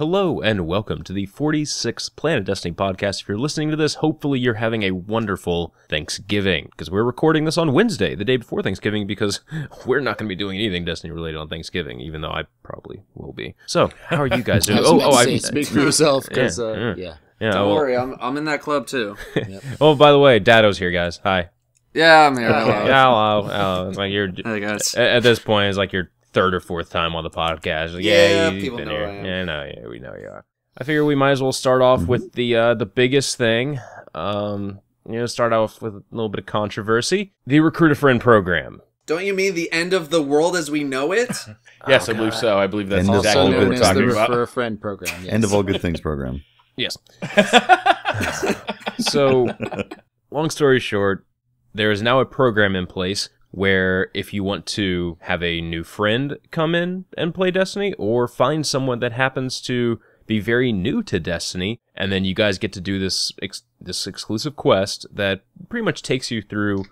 Hello and welcome to the 46th Planet Destiny podcast. If you're listening to this, hopefully you're having a wonderful Thanksgiving because we're recording this on Wednesday, the day before Thanksgiving, because we're not going to be doing anything Destiny related on Thanksgiving, even though I probably will be. So, how are you guys doing? oh, oh, I speak for yourself, because Yeah, uh, yeah. yeah. yeah. Don't oh, worry, I'm I'm in that club too. oh, by the way, Datto's here, guys. Hi. Yeah, I'm here. Okay. Hello. Hello. Hello. Like you're Hey guys. at at this point, it's like your third or fourth time on the podcast. Like, Yeah, you've people been know here. I am. Yeah, no, yeah, we know you are. I figure we might as well start off with the uh, the biggest thing. Um, you know, start off with a little bit of controversy. The recruiter friend program. Don't you mean the end of the world as we know it? Yes, Oh, I believe so. I believe that's End exactly all what we're as talking the about. Refer a Friend program. Yes. End of all good things program. Yes. So, long story short, there is now a program in place where if you want to have a new friend come in and play Destiny, or find someone that happens to be very new to Destiny, and then you guys get to do this ex- this exclusive quest that pretty much takes you through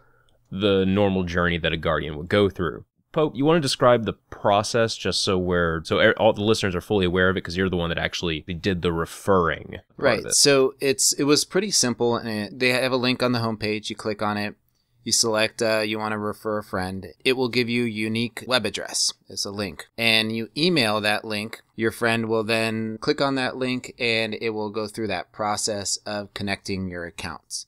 the normal journey that a guardian would go through. Pope, you want to describe the process just so we're so all the listeners are fully aware of it because you're the one that actually did the referring. Right. it. So it's it was pretty simple, and they have a link on the homepage. You click on it. You select uh, you want to refer a friend. It will give you unique web address. It's a link, and you email that link. Your friend will then click on that link, and it will go through that process of connecting your accounts.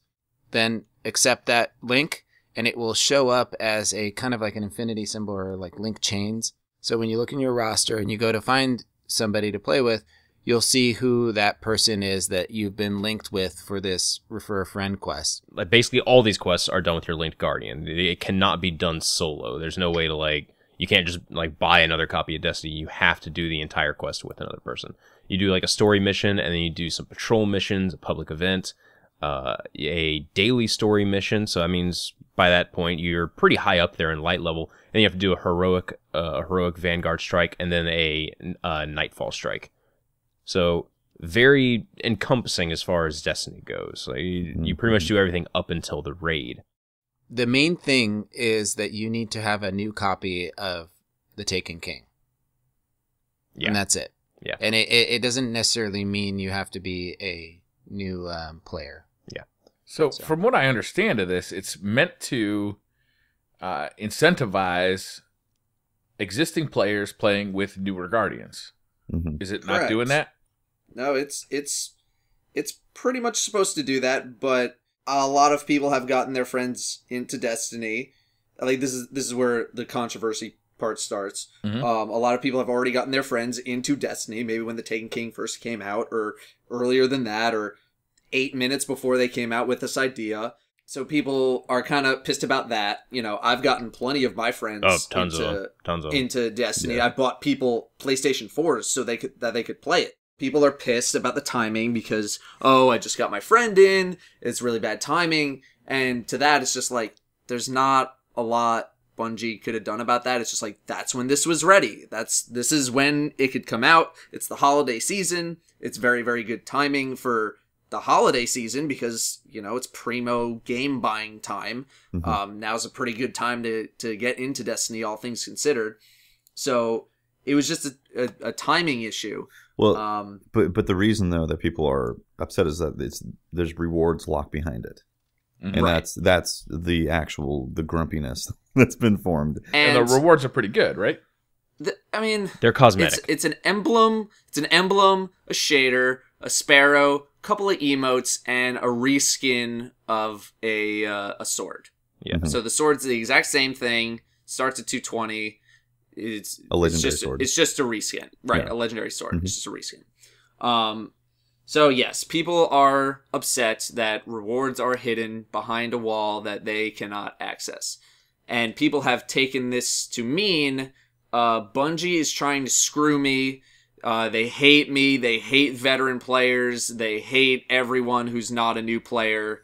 Then accept that link, and it will show up as a kind of like an infinity symbol or like link chains. So when you look in your roster and you go to find somebody to play with, you'll see who that person is that you've been linked with for this refer a friend quest. like basically all these quests are done with your linked guardian. It cannot be done solo. There's no way to like you can't just like buy another copy of Destiny. You have to do the entire quest with another person. You do like a story mission and then you do some patrol missions, a public event, uh, a daily story mission. So that means by that point you're pretty high up there in light level, and you have to do a heroic, uh, heroic vanguard strike, and then a uh, nightfall strike. So very encompassing as far as Destiny goes. Like you, you pretty much do everything up until the raid. The main thing is that you need to have a new copy of The Taken King. Yeah. And that's it. Yeah. And it, it, it doesn't necessarily mean you have to be a new um, player. So, So- from what I understand of this, it's meant to uh, incentivize existing players playing with newer guardians. hmm Is it not Correct. doing that? No, it's it's it's pretty much supposed to do that, but a lot of people have gotten their friends into Destiny. Like this is this is where the controversy part starts. Mhm. Um, a lot of people have already gotten their friends into Destiny, maybe when the Taken King first came out, or earlier than that, or eight minutes before they came out with this idea. So people are kind of pissed about that. You know, I've gotten plenty of my friends Oh, tons into, of. Tons of into Destiny. Yeah. I bought people PlayStation 4s so they could that they could play it. People are pissed about the timing because oh, I just got my friend in. It's really bad timing. And to that it's just like there's not a lot Bungie could have done about that. It's just like that's when this was ready. That's this is when it could come out. It's the holiday season. It's very very good timing for the holiday season because you know it's primo game buying time. Mhm. Um, now's a pretty good time to to get into Destiny, all things considered. So it was just a, a, a timing issue. Well, Um, but but the reason though that people are upset is that it's there's rewards locked behind it, Mhm. and Right. that's that's the actual the grumpiness that's been formed. and, And the rewards are pretty good, right? the- I mean, They're cosmetic. it's it's an emblem. It's an emblem, a shader, a sparrow, a couple of emotes, and a reskin of a uh, a sword. yeah. Mhm. So the sword's the exact same thing. Starts at two twenty. It's A legendary it's just, sword. It's just a reskin, right? Yeah. A legendary sword. Mhm. It's just a reskin. Um, so yes, people are upset that rewards are hidden behind a wall that they cannot access, and people have taken this to mean uh, Bungie is trying to screw me. Uh, they hate me. They hate veteran players. They hate everyone who's not a new player.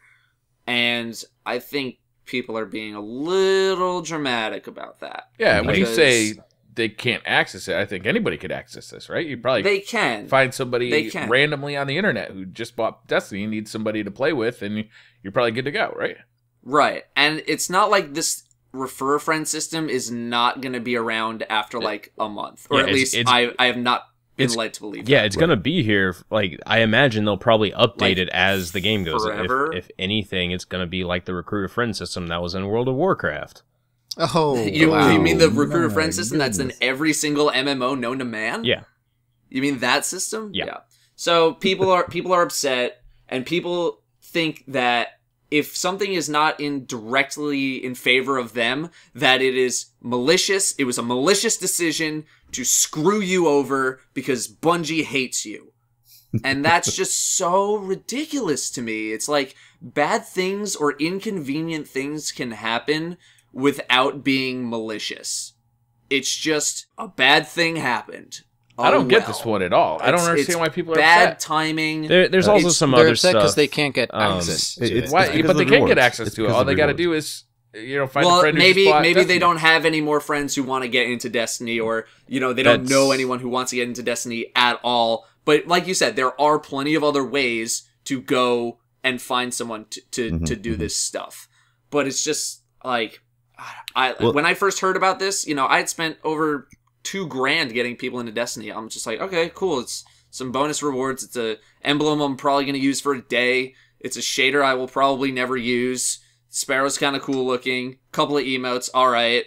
And I think people are being a little dramatic about that. Yeah, when you say they can't access it, I think anybody could access this, right? You probably they can. find somebody They can. randomly on the internet who just bought Destiny and needs somebody to play with, and you're probably good to go, right? Right. And it's not like this refer a friend system is not going to be around after like a month or Yeah, at least I I have not been It's- led to believe. Yeah, that. it's gonna be here. Like I imagine they'll probably update Like, it as the game goes. If, forever? if anything, it's gonna be like the recruiter friend system that was in World of Warcraft. Oh, You, wow. you mean the recruiter my friend system that's in every single MMO known to man? Yeah. You mean that system? Yeah. So people are people are upset and people think that if something is not in directly in favor of them, that it is malicious. It was a malicious decision to screw you over because Bungie hates you. And that's just so ridiculous to me. It's like bad things or inconvenient things can happen without being malicious. It's just a bad thing happened. I don't Oh, get well. this one at all. I don't understand it's why people are bad upset. timing. There, there's Uh, also it's- some They're other upset stuff. because they can't get Um, access to it- it. it's- Why? because But they the can get access It's to it. All of they got to do is, you know, find a well, friend who maybe just bought maybe they don't have any more friends who want to get into Destiny, or you know they don't know anyone who wants to get into Destiny at all. But like you said, there are plenty of other ways to go and find someone to to, Mhm, to do mhm. this stuff. But it's just like I Well- when I first heard about this, you know, I had spent over two grand getting people into Destiny. I'm just like, okay, cool. It's some bonus rewards. It's a emblem I'm probably going to use for a day. It's a shader I will probably never use. Sparrow's kind of cool looking. Couple of emotes, all right.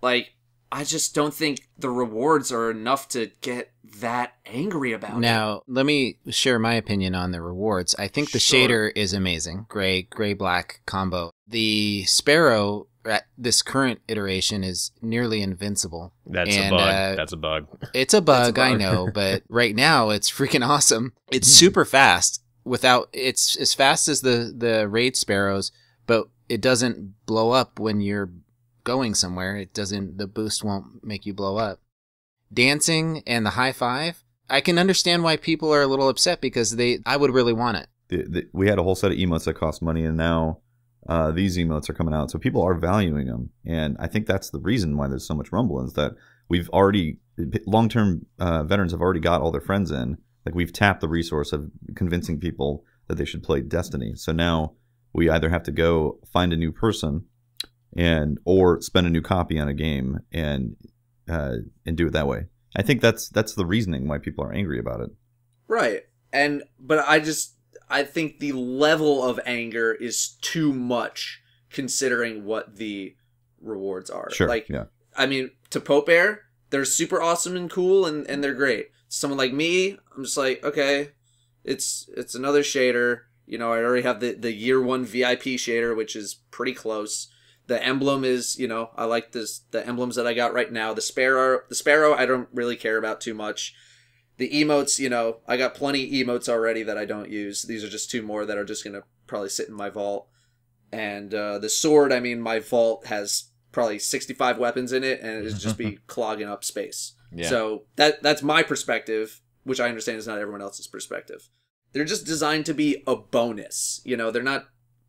Like, I just don't think the rewards are enough to get that angry about it. Now, let me share my opinion on the rewards. I think the Sure. shader is amazing. Gray, gray, black combo. The Sparrow at this current iteration is nearly invincible. That's And, a bug. uh, That's a bug. It's a That's a bug, I know, but right now it's freaking awesome. It's super fast without it's as fast as the the raid sparrows, but it doesn't blow up when you're going somewhere. It doesn't the boost won't make you blow up. Dancing and the high five, I can understand why people are a little upset because they I would really want it. the, the, we had a whole set of emotes that cost money, and now uh, these emotes are coming out. So people are valuing them, and I think that's the reason why there's so much rumble is that we've already long term uh, veterans have already got all their friends in. Like we've tapped the resource of convincing people that they should play Destiny. So now we either have to go find a new person and or spend a new copy on a game and uh, and do it that way. I think that's that's the reasoning why people are angry about it. Right. And but I just I think the level of anger is too much considering what the rewards are. Sure. Like yeah. I mean, to Pope Air, they're super awesome and cool and, and they're great. Someone like me, I'm just like, okay, it's it's another shader. You know, I already have the, the year one VIP shader, which is pretty close. The emblem is, you know, I like this the emblems that I got right now. The sparrow the sparrow I don't really care about too much. The emotes, you know, I got plenty emotes already that I don't use. These are just two more that are just gonna probably sit in my vault. And uh, the sword, I mean, my vault has probably 65 weapons in it, and it'd just be clogging up space. Yeah. So that that's my perspective, which I understand is not everyone else's perspective. They're just designed to be a bonus. You know, they're not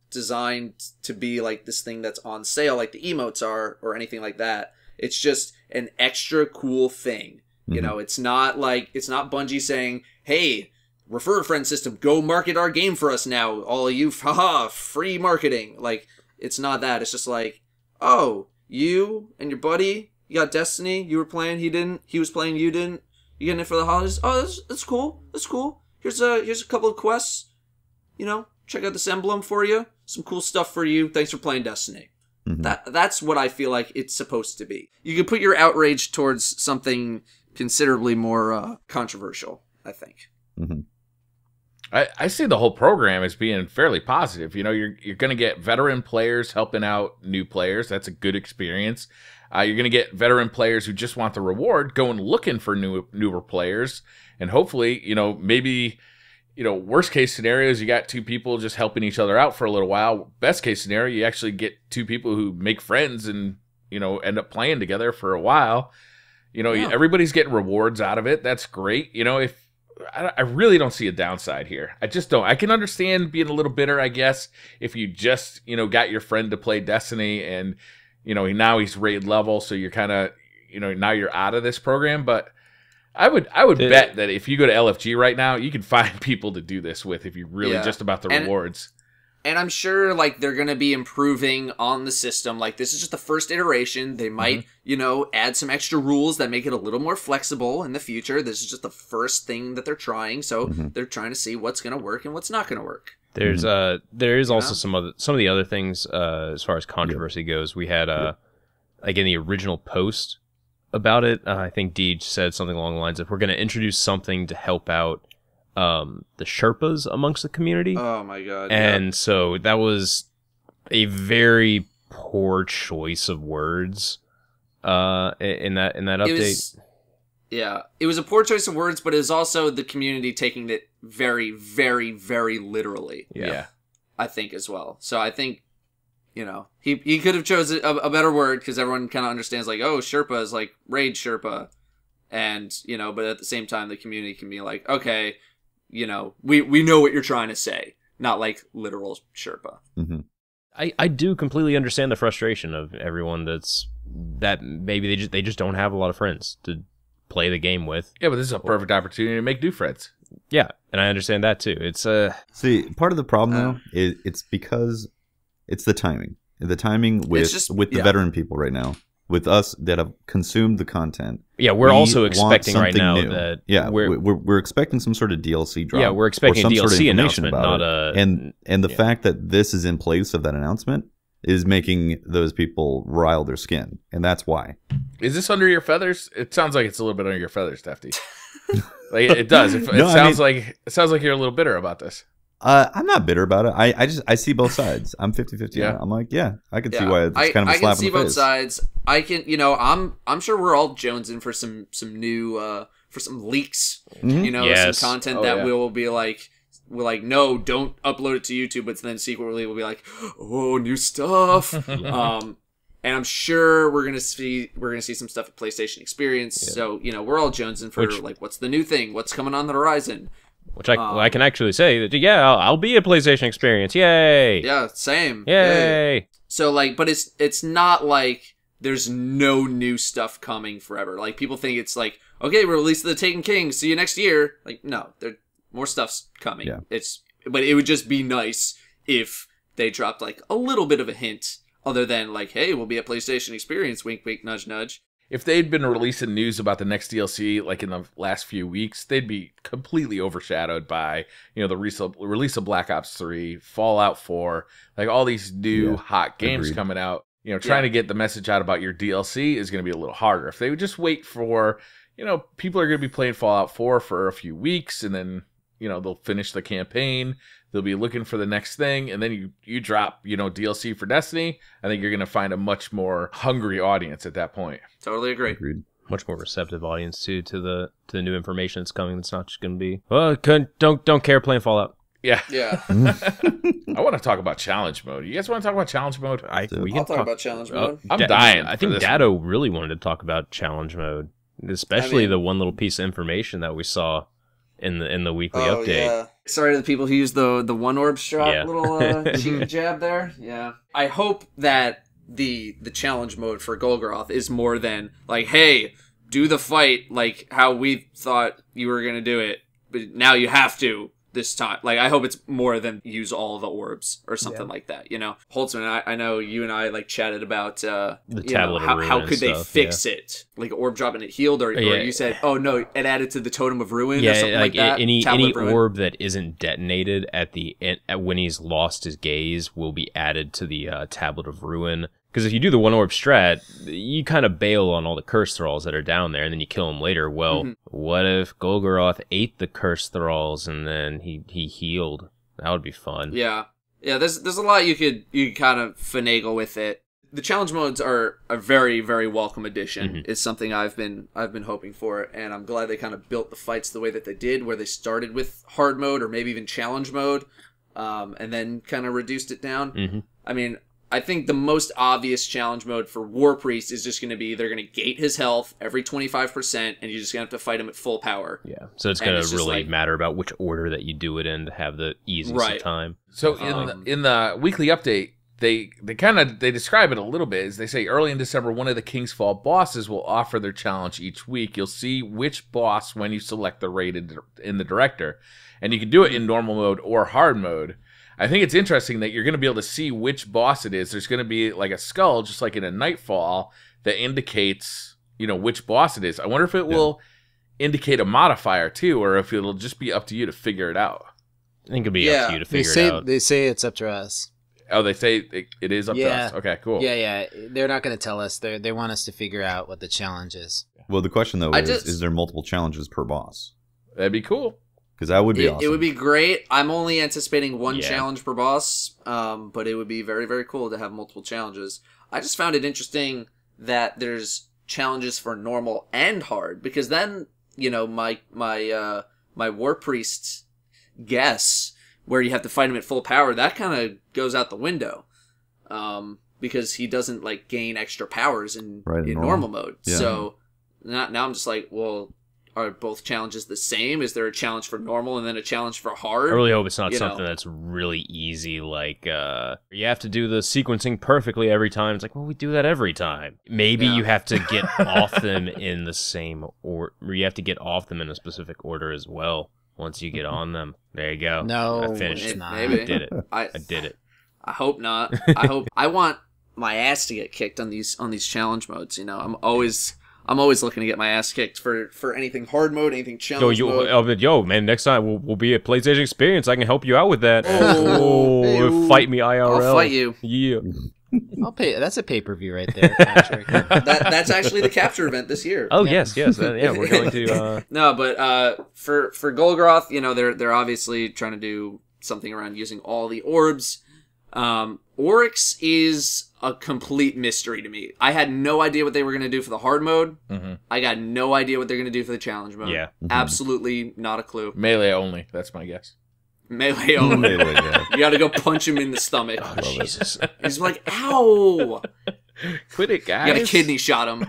designed to be like this thing that's on sale like the emotes are or anything like that. It's just an extra cool thing. You Mhm. know, it's not like it's not Bungie saying, "Hey, refer a friend system, go market our game for us now, all of you, haha, free marketing." Like it's not that. It's just like, "Oh, you and your buddy, you got Destiny, you were playing, he didn't, he was playing, you didn't. You getting it for the holidays? Oh, that's, that's cool. That's cool. Here's a here's a couple of quests. You know, check out this emblem for you. Some cool stuff for you. Thanks for playing Destiny." Mhm. That that's what I feel like it's supposed to be. You can put your outrage towards something considerably more uh, controversial. I think. Mhm. I, I see the whole program as being fairly positive. You know, you're you're going to get veteran players helping out new players. That's a good experience. Uh, you're going to get veteran players who just want the reward, going looking for new newer players, and hopefully, you know, maybe, you know, worst case scenarios, you got two people just helping each other out for a little while. Best case scenario, you actually get two people who make friends and you know end up playing together for a while. You know, Yeah. everybody's getting rewards out of it. That's great. You know, if I, I really don't see a downside here. I just don't. I can understand being a little bitter, I guess, if you just, you know, got your friend to play Destiny and, you know, now he's raid level, so you're kind of, you know, now you're out of this program. But I would, I would bet that if you go to LFG right now, you can find people to do this with if you're really Yeah. just about the And- rewards. And I'm sure like they're gonna be improving on the system. Like this is just the first iteration. They might, you know, add some extra rules that make it a little more flexible in the future. This is just the first thing that they're trying, so Mhm. they're trying to see what's gonna work and what's not gonna work. There's uh there is also Yeah. some other some of the other things uh as far as controversy goes. We had uh like in the original post about it, uh, I think Deej said something along the lines of we're going to introduce something to help out um the Sherpas amongst the community. Oh my god! and so that was a very poor choice of words uh in that in that it update. was, yeah, it was a poor choice of words, but it was also the community taking it very, very, very literally. yeah. I think as well. So I think, you know, he he could have chosen a, a better word because everyone kind of understands like, oh, Sherpa is like raid Sherpa, and you know, but at the same time, the community can be like, okay, you know, we we know what you're trying to say, not like literal Sherpa. hmm I, I do completely understand the frustration of everyone that's that maybe they just they just don't have a lot of friends to play the game with. Yeah, but this is a perfect opportunity to make new friends. Yeah, and I understand that too. It's uh See, part of the problem Uh, though is it's because it's the timing. The timing with just- with the yeah. veteran people right now, with us that have consumed the content. yeah, we're we also expecting right something now new. that yeah, we're we're, we're we're expecting some sort of DLC drop. yeah we're or expecting a some sort of DLC information announcement, about not it. a and and the yeah. fact that this is in place of that announcement is making those people rile their skin, and that's why. Is this under your feathers? It sounds like it's a little bit under your feathers, Defty. like it does. It, it No, I sounds mean- like it sounds like you're a little bitter about this. Uh, I'm not bitter about it. I, I just I see both sides. I'm 50-50. Yeah. I'm like, yeah, I can see why it's I, kind of a I slap can see both face. sides. I can, you know, I'm I'm sure we're all jonesing for some some new uh for some leaks Mhm. you know, Yes. some content Oh, that yeah. will be like, we're like, no, don't upload it to YouTube, but then secretly we'll be like, oh, new stuff. um, and I'm sure we're gonna see we're gonna see some stuff at PlayStation Experience. Yeah. So you know, we're all jonesing for Which- like, what's the new thing? What's coming on the horizon? Which I um, I can actually say that yeah I'll, I'll be a PlayStation Experience. Yay! Yeah, same. Yay! So like, but it's it's not like there's no new stuff coming forever. Like people think it's like, okay, we release the Taken King, see you next year. Like no, there more stuff's coming. Yeah. It's but it would just be nice if they dropped like a little bit of a hint other than like, hey, we'll be a PlayStation Experience, wink wink nudge nudge. If they'd been releasing news about the next DLC like in the last few weeks, they'd be completely overshadowed by you know the release of, release of Black Ops Three, Fallout Four, like all these new Yeah, hot games agreed. coming out. You know, trying Yeah. to get the message out about your DLC is going to be a little harder. If they would just wait for, you know, people are going to be playing Fallout 4 for a few weeks and then, you know, they'll finish the campaign, they'll be looking for the next thing and then you you drop, you know, DLC for Destiny, I think you're going to find a much more hungry audience at that point. Totally agree. Agreed. Much more receptive audience too to the to the new information that's coming. It's not just going to be well, couldn't, don't don't care playing Fallout. Yeah. Yeah. I want to talk about challenge mode. You guys want to talk about challenge mode? I So- we I'll can talk about challenge uh, mode. I'm Da- dying I think this Datto really wanted to talk about challenge mode, especially I mean- the one little piece of information that we saw in the in the weekly Oh update. yeah. Sorry to the people who use the the one orb strap Yeah. little uh, cheeky jab there. Yeah. I hope that the the challenge mode for Golgoroth is more than like, hey, do the fight like how we thought you were gonna do it, but now you have to this time. Like I hope it's more than use all the orbs or something like that. You know, Holtzman, I, I know you and I like chatted about uh, The you know, tablet how, how and could they stuff, fix it, like orb drop and it healed, or, or you said, oh no, it added to the totem of ruin or Yeah, something like, like, that. any Tablet any ruin. orb that isn't detonated at the en- at when he's lost his gaze will be added to the uh, tablet of ruin. Because if you do the one orb strat, you kind of bail on all the curse thralls that are down there, and then you kill them later. Well, Mhm. what if Golgoroth ate the curse thralls and then he he healed? That would be fun. Yeah, yeah. There's there's a lot you could you could kind of finagle with it. The challenge modes are a very very welcome addition. Mhm. It's something I've been I've been hoping for, and I'm glad they kind of built the fights the way that they did, where they started with hard mode or maybe even challenge mode, um, and then kind of reduced it down. hmm I mean, I think the most obvious challenge mode for War Priest is just going to be they're going to gate his health every 25%, and you're just going to have to fight him at full power. Yeah. So it's gonna really like- matter about which order that you do it in to have the easiest of Right. time. So in Um, the, in the weekly update, they they kind of they describe it a little bit. Is they say early in December, one of the King's Fall bosses will offer their challenge each week. You'll see which boss when you select the raid in, in the director, and you can do it in normal mode or hard mode. I think it's interesting that you're going to be able to see which boss it is. There's going to be like a skull, just like in a Nightfall, that indicates you know which boss it is. I wonder if it Yeah. will indicate a modifier too, or if it'll just be up to you to figure it out. I think it'll be Yeah. up to you to They figure say it out. they say it's up to us. Oh, they say it, it is up Yeah. to us. Okay, cool. Yeah, yeah. They're not going to tell us. They they want us to figure out what the challenge is. Well, the question though I is: just- Is there multiple challenges per boss? That'd be cool. Because that would be it, awesome. it would be great. I'm only anticipating one Yeah. challenge per boss, um, but it would be very, very cool to have multiple challenges. I just found it interesting that there's challenges for normal and hard because then you know my my uh, my war priest guess where you have to fight him at full power that kind of goes out the window um, because he doesn't like gain extra powers in Right, in in normal. normal, mode. Yeah. So now, now I'm just like, well, are both challenges the same? Is there a challenge for normal and then a challenge for hard? I really hope it's not you something know. that's really easy, like uh, you have to do the sequencing perfectly every time. It's like, well, we do that every time. Maybe Yeah. you have to get off them in the same or you have to get off them in a specific order as well. Once you get on them, there you go. No, I finished it's it. not. I did it. I I did it. I hope not. I hope I want my ass to get kicked on these on these challenge modes. You know, I'm always I'm always looking to get my ass kicked for for anything hard mode, anything Yo, challenge you, mode. but yo, man, next time we'll, we'll be at PlayStation Experience. I can help you out with that. Oh. Oh, fight me IRL. I'll fight you. Yeah. I'll pay. That's a pay per view right there. Patrick. That that's actually the capture event this year. Oh yes, yes, uh, yeah. We're going to. Uh, No, but uh, for for Golgoroth, you know, they're they're obviously trying to do something around using all the orbs. Um, Oryx is a complete mystery to me. I had no idea what they were going to do for the hard mode. hmm I got no idea what they're going to do for the challenge mode. yeah. absolutely not a clue. Melee only. That's my guess. Melee only. Melee, yeah. You got to go punch him in the stomach. Oh Jesus. He's like, "Ow!" Quit it, guys. You got a kidney shot him.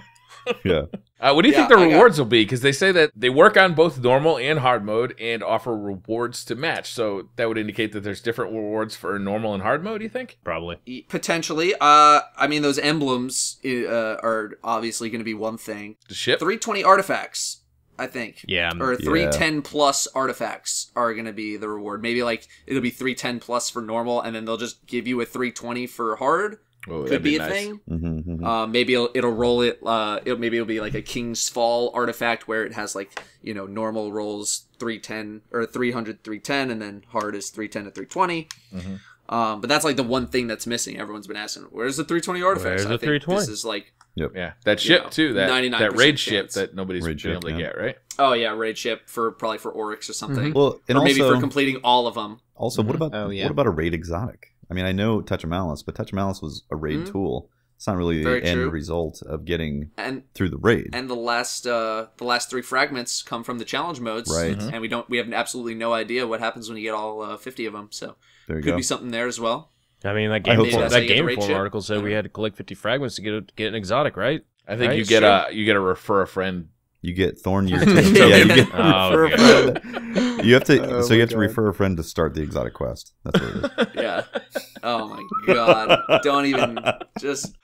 yeah. Uh, what do you Yeah, think the I rewards will be? Because they say that they work on both normal and hard mode and offer rewards to match. So that would indicate that there's different rewards for normal and hard mode. do You think? Probably. Potentially. Uh, I mean, those emblems uh, are obviously going to be one thing. The ship? 320 artifacts, I think. Yeah. I'm- Or Yeah. 310 plus artifacts are going to be the reward. Maybe like it'll be 310 plus for normal, and then they'll just give you a 320 for hard. Oh, Could be a thing. Mm-hmm, Uh, maybe it'll, it'll roll it. Uh, it, maybe it'll be like a King's Fall artifact where it has like you know normal rolls 310 or 300 310, and then hard is 310 to 320. Mhm. Um, but that's like the one thing that's missing. Everyone's been asking, "Where's the 320 artifact?" Where's I the 320? This is like, Yep. Yeah, that You ship know, too. That that raid ship that nobody's Raid been ship, able to yeah. get right. oh yeah, raid ship for probably for Oryx or something, Well, and or maybe also, for completing all of them. also, what about Oh, yeah. what about a raid exotic? I mean, I know Touch of Malice, but Touch of Malice was a raid Mhm. tool. It's not really Very the end result of getting And through the raid. and the last uh the last three fragments come from the challenge modes, Right. Mhm. And we don't we have absolutely no idea what happens when you get all uh, 50 of them. So there you could go. be something there as well. I mean, that I game hope form, so. That's how that game the form ship. article said we had to collect 50 fragments to get a, get an exotic, right? I think Right, you get sure. a you get a refer a friend. You get Thorn Year. Yeah. yeah, you get Oh, okay. You have to. Oh so you my have to refer a friend to start the exotic quest. That's what it is. Yeah. oh my god. Don't even just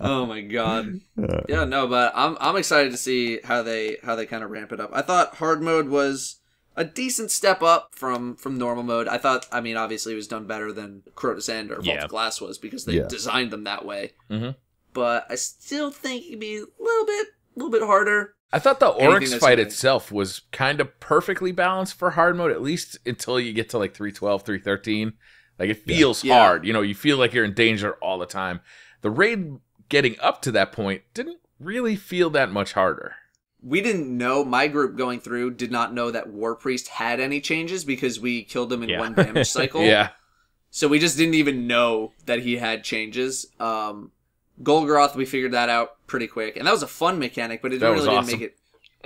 Oh my god. Yeah, no, but I'm I'm excited to see how they how they kind of ramp it up. I thought hard mode was a decent step up from from normal mode. I thought I mean obviously it was done better than Crota's End or Vault Yeah. of Glass was because they Yeah. designed them that way. Mhm. But I still think it'd be a little bit a little bit harder. I thought the Oryx fight itself was kind of perfectly balanced for hard mode, at least until you get to like 312, 313. Like it feels Yeah. hard. You know, you feel like you're in danger all the time. The raid getting up to that point didn't really feel that much harder. we didn't know my group going through did not know that war priest had any changes because we killed him in Yeah. one damage cycle Yeah. so we just didn't even know that he had changes um golgoroth we figured that out pretty quick and that was a fun mechanic but it That really was didn't make it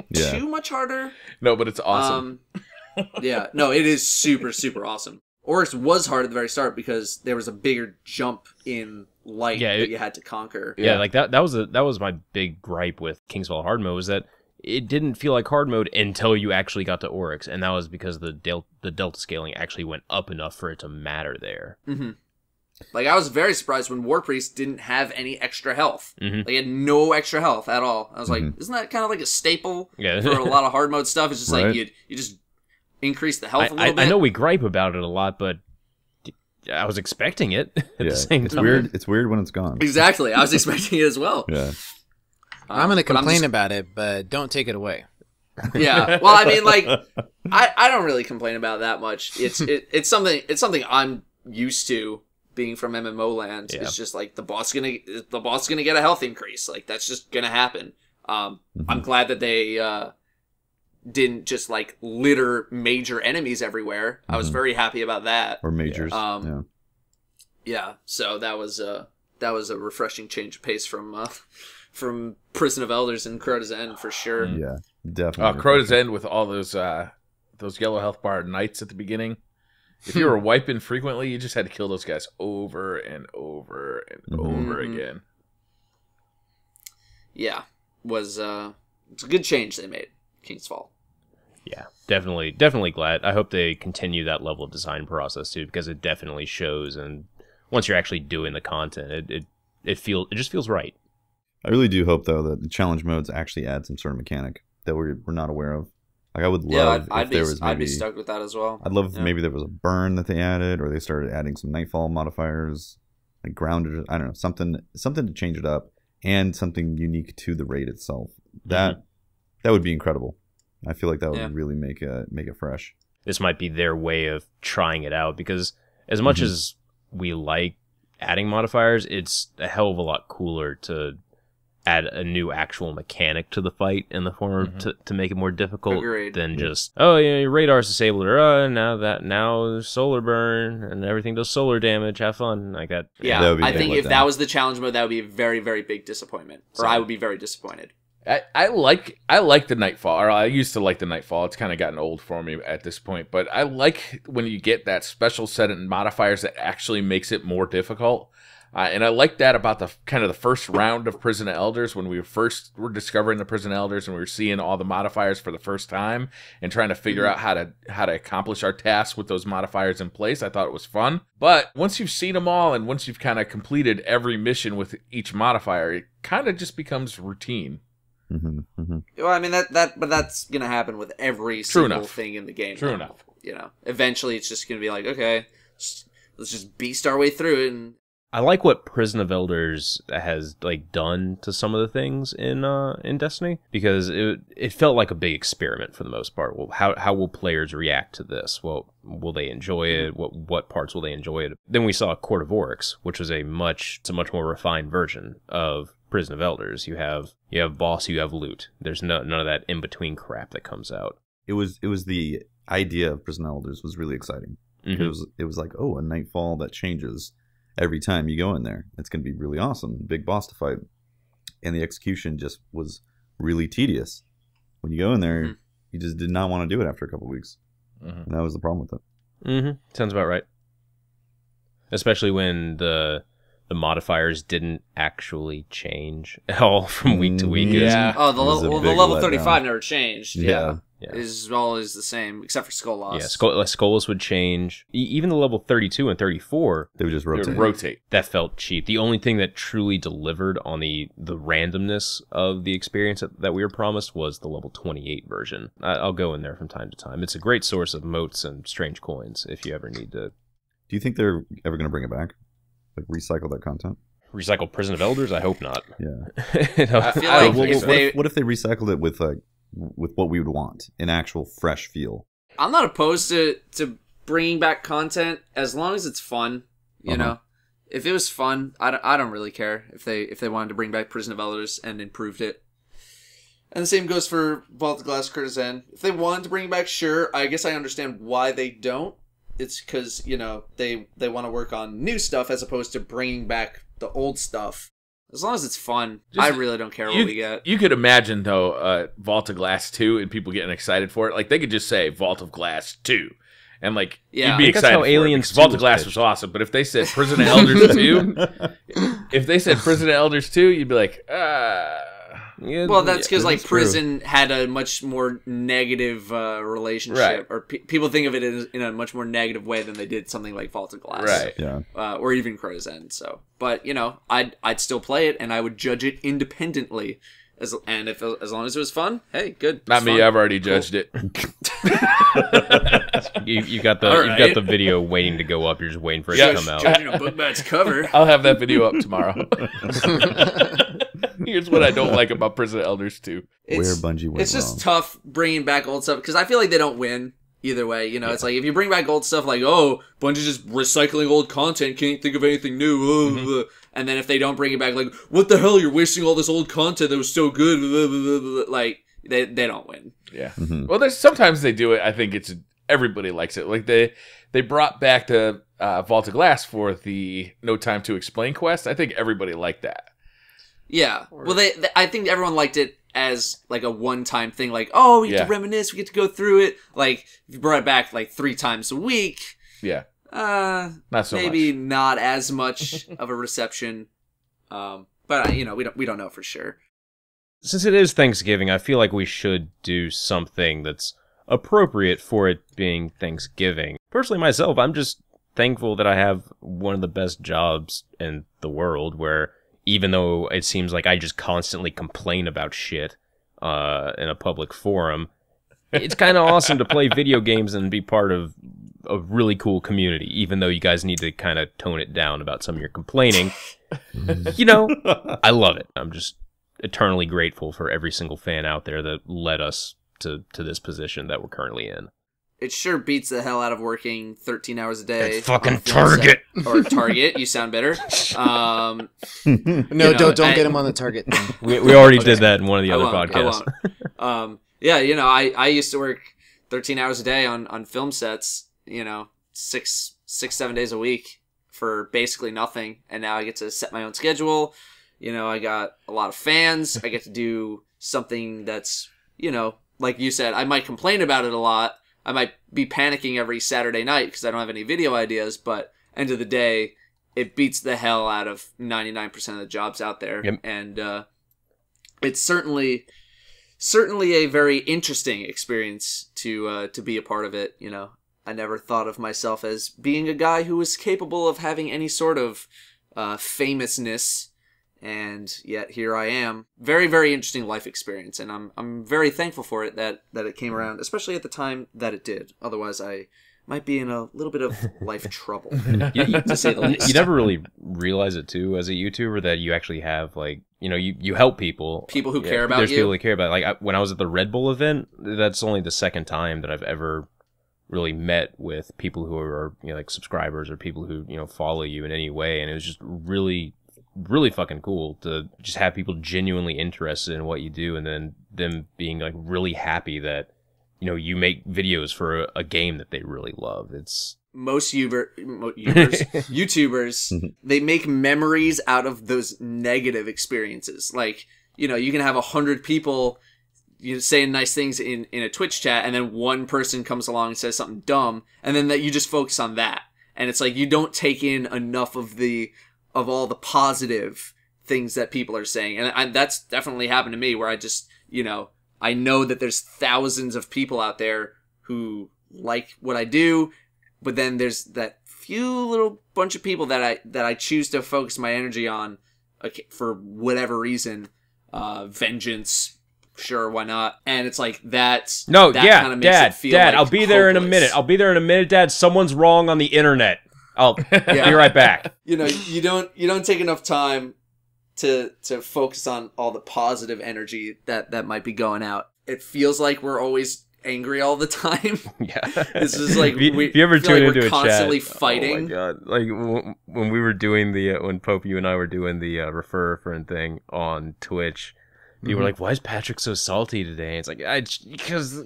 Yeah. too much harder No, but it's awesome. um yeah no it is super super awesome Oryx was hard at the very start because there was a bigger jump in light Yeah, that you had to conquer Yeah, Yeah. like that. That was a, that was my big gripe with King's Fall hard mode was that it didn't feel like hard mode until you actually got to Oryx, and that was because the del- the delta scaling actually went up enough for it to matter there. hmm Like I was very surprised when War Priest didn't have any extra health. Mhm. Like he had no extra health at all. I was like, Mhm. isn't that kind of like a staple Yeah, for a lot of hard mode stuff? It's just Right. like you you just increase the health I, a little I, bit. I know we gripe about it a lot, but I was expecting it at yeah, the same it's time. weird. It's weird when it's gone. Exactly. I was expecting it as well. Yeah, I'm going to Uh, but complain just- about it, but don't take it away. yeah. Well, I mean, like, I, I don't really complain about that much. It's it, it's something it's something I'm used to being from MMO land. Yeah. It's just like the boss gonna the boss gonna get a health increase. Like that's just gonna happen. Um, I'm glad that they uh didn't just like litter major enemies everywhere. I was Mhm. very happy about that. or majors. Um, yeah. Yeah. So that was uh that was a refreshing change of pace from uh from Prison of Elders and Crota's End for sure. Yeah, Oh, definitely. Crota's End with all those uh those yellow health bar knights at the beginning. If you were wiping frequently, you just had to kill those guys over and over and Mhm. over Mhm. again. yeah was uh it's a good change they made king's fall Yeah, definitely, definitely glad. I hope they continue that level of design process too, because it definitely shows. And once you're actually doing the content, it it it feels it just feels right. I really do hope though that the challenge modes actually add some sort of mechanic that we're we're not aware of. Like I would yeah love I'd, I'd if be there was i'd be maybe stoked with that as well I'd love if Yeah. maybe there was a burn that they added, or they started adding some nightfall modifiers, like grounded. I don't know something something to change it up, and something unique to the raid itself. That that would be incredible. I feel like that would Yeah. really make it make it fresh. This might be their way of trying it out because as much Mhm. as we like adding modifiers, it's a hell of a lot cooler to add a new actual mechanic to the fight in the form Mhm. to, to make it more difficult Agreed. than Yeah. just oh yeah your radar's disabled or oh now that now solar burn and everything does solar damage have fun like that yeah That would be i a big think if letdown. that was the challenge mode that would be a very very big disappointment or So- i would be very disappointed I, I like I like the Nightfall. Or I used to like the Nightfall. It's kind of gotten old for me at this point. But I like when you get that special set of modifiers that actually makes it more difficult. Uh, and I like that about the kind of the first round of Prison Elders when we first were discovering the Prison Elders and we were seeing all the modifiers for the first time and trying to figure out how to how to accomplish our tasks with those modifiers in place. I thought it was fun. But once you've seen them all and once you've kind of completed every mission with each modifier, it kind of just becomes routine. hmm hmm well i mean that that but that's gonna happen with every True single enough. thing in the game True now. enough. you know eventually it's just gonna be like okay just- let's just beast our way through it and I like what Prison of Elders has like done to some of the things in uh in Destiny because it it felt like a big experiment for the most part. Well, how how will players react to this? Well, will they enjoy it? What what parts will they enjoy it? Then we saw Court of Oryx, which was a much it's a much more refined version of Prison of Elders. You have you have boss, you have loot. There's no none of that in between crap that comes out. It was it was the idea of Prison of Elders was really exciting. It Mhm. was it was like oh a nightfall that changes every time you go in there. It's going to be really awesome, big boss to fight, and the execution just was really tedious. When you go in there, Mhm. you just did not want to do it after a couple weeks, Mhm. and that was the problem with it. Mm-hmm. Sounds about right. Especially when the the modifiers didn't actually change at all from week to week. It's- Yeah. oh the, It level well, the level letdown. 35 never changed yeah, Yeah. is always the same except for Skolas Yeah, Skol- like Skolas would change. E- even the level 32 and 34, They would just It would rotate. rotate. that felt cheap. The only thing that truly delivered on the, the randomness of the experience that, that we were promised was the level 28 version. I, I'll go in there from time to time. It's a great source of motes and strange coins if you ever need to Do you think they're ever going to bring it back? Like recycle that content? recycle Prison of Elders. I hope not. Yeah. You know, I feel I- like Well, if what, they, if, what if they recycled it with like with what we would want, an actual fresh feel? I'm not opposed to to bringing back content as long as it's fun. You Uh-huh. know, if it was fun, I don't, I don't really care if they if they wanted to bring back Prison of Elders and improved it. And the same goes for Vault of Glass Crota's End. If they wanted to bring it back, sure. I guess I understand why they don't. It's because you know they they want to work on new stuff as opposed to bringing back the old stuff. As long as it's fun, Just- I really don't care what we get. you could imagine though, uh, Vault of Glass two, and people getting excited for it. Like they could just say Vault of Glass two, and like Yeah. you'd be I think that's excited how for Aliens it Vault of Glass was was awesome. But if they said Prison of Elders two, if they said Prison of Elders two, you'd be like, ah. Yeah, Well, that's because Yeah, like that's true. prison had a much more negative uh, relationship, Right. or pe- people think of it in, in a much more negative way than they did something like Vault of Glass, Right. Yeah. Uh, or even Crota's End. So, but you know, I'd I'd still play it and I would judge it independently, as and if as long as it was fun, hey, good. Not me. fun. I've already judged it. You, you got the All you got the video waiting to go up. You're just waiting for it Yeah, to come out. Judging a book by its cover. I'll have that video up tomorrow. Here's what I don't like about Prison Elders 2. Where Bungie went it's just wrong. tough bringing back old stuff because I feel like they don't win either way. You know, it's like if you bring back old stuff, like oh, Bungie's just recycling old content, can't think of anything new. uh, Mm-hmm. And then if they don't bring it back, like what the hell, you're wasting all this old content that was so good. blah, blah, blah, blah, blah. Like they they don't win. Yeah. Mhm. Well, there's sometimes they do it. I think it's everybody likes it. Like they they brought back the uh, Vault of Glass for the No Time to Explain quest. I think everybody liked that. Yeah. Well, they, they I think everyone liked it as like a one time thing. Like oh, we get Yeah. to reminisce, we get to go through it. Like if you brought it back like three times a week. Yeah. Uh, Not so maybe much. not as much of a reception. Um, but uh, you know, we don't we don't know for sure. Since it is Thanksgiving, I feel like we should do something that's appropriate for it being Thanksgiving. Personally, myself, I'm just thankful that I have one of the best jobs in the world where even though it seems like I just constantly complain about shit uh, in a public forum, it's kind of awesome to play video games and be part of a really cool community, even though you guys need to kind of tone it down about some of your complaining. you know, I love it. I'm just eternally grateful for every single fan out there that led us to, to this position that we're currently in. It sure beats the hell out of working 13 hours a day. That fucking on set. Target. or Target. You sound better. Um, No, You know, don't don't I- get him on the target. We, we already did that in one of the I other won't, I podcasts. won't. um, yeah, you know, I, I used to work 13 hours a day on, on film sets, you know, six, six, seven days a week for basically nothing. And now I get to set my own schedule. You know, I got a lot of fans. I get to do something that's, you know, like you said, I might complain about it a lot. I might be panicking every Saturday night because I don't have any video ideas, but end of the day, it beats the hell out of 99% of the jobs out there. Yep. And, uh, it's certainly certainly a very interesting experience to uh, to be a part of it. You know, I never thought of myself as being a guy who was capable of having any sort of uh, famousness, and yet here I am. Very very interesting life experience, and I'm I'm very thankful for it that that it came mm. around, especially at the time that it did. Otherwise, I might be in a little bit of life trouble. You, you- To say the least. you never really realize it too as a YouTuber that you actually have like you know you, you help people People who Yeah, care about there's you. people that care about it. like I, when I was at the Red Bull event that's only the second time that I've ever really met with people who are you know like subscribers or people who you know follow you in any way and it was just really really fucking cool to just have people genuinely interested in what you do and then them being like really happy that you know you make videos for a, a game that they really love it's most Uber, mo- Ubers, YouTubers, they make memories out of those negative experiences. Like, you know, you can have a hundred people you know, saying nice things in, in a Twitch chat, and then one person comes along and says something dumb, and then that you just focus on that. And it's like you don't take in enough of the of all the positive things that people are saying, and I, that's definitely happened to me where I just you know I know that there's thousands of people out there who like what I do, but then there's that few little bunch of people that I that I choose to focus my energy on for whatever reason, uh, vengeance, sure, why not? And it's like that. No, that yeah, kinda makes Dad, it feel Dad, like I'll be there in a minute. I'll be there in a minute, Dad. Someone's wrong on the internet. I'll Yeah. be right back. you know, you don't you don't take enough time to to focus on all the positive energy that that might be going out. It feels like we're always angry all the time. Yeah, This is like if you, we if you ever feel like tune we're into a constantly chat, fighting. Oh my god! Like w- when we were doing the uh, when Pope, you and I were doing the uh, refer a friend thing on Twitch. You Mm-hmm. were like, "Why is Patrick so salty today?" It's like, I j- because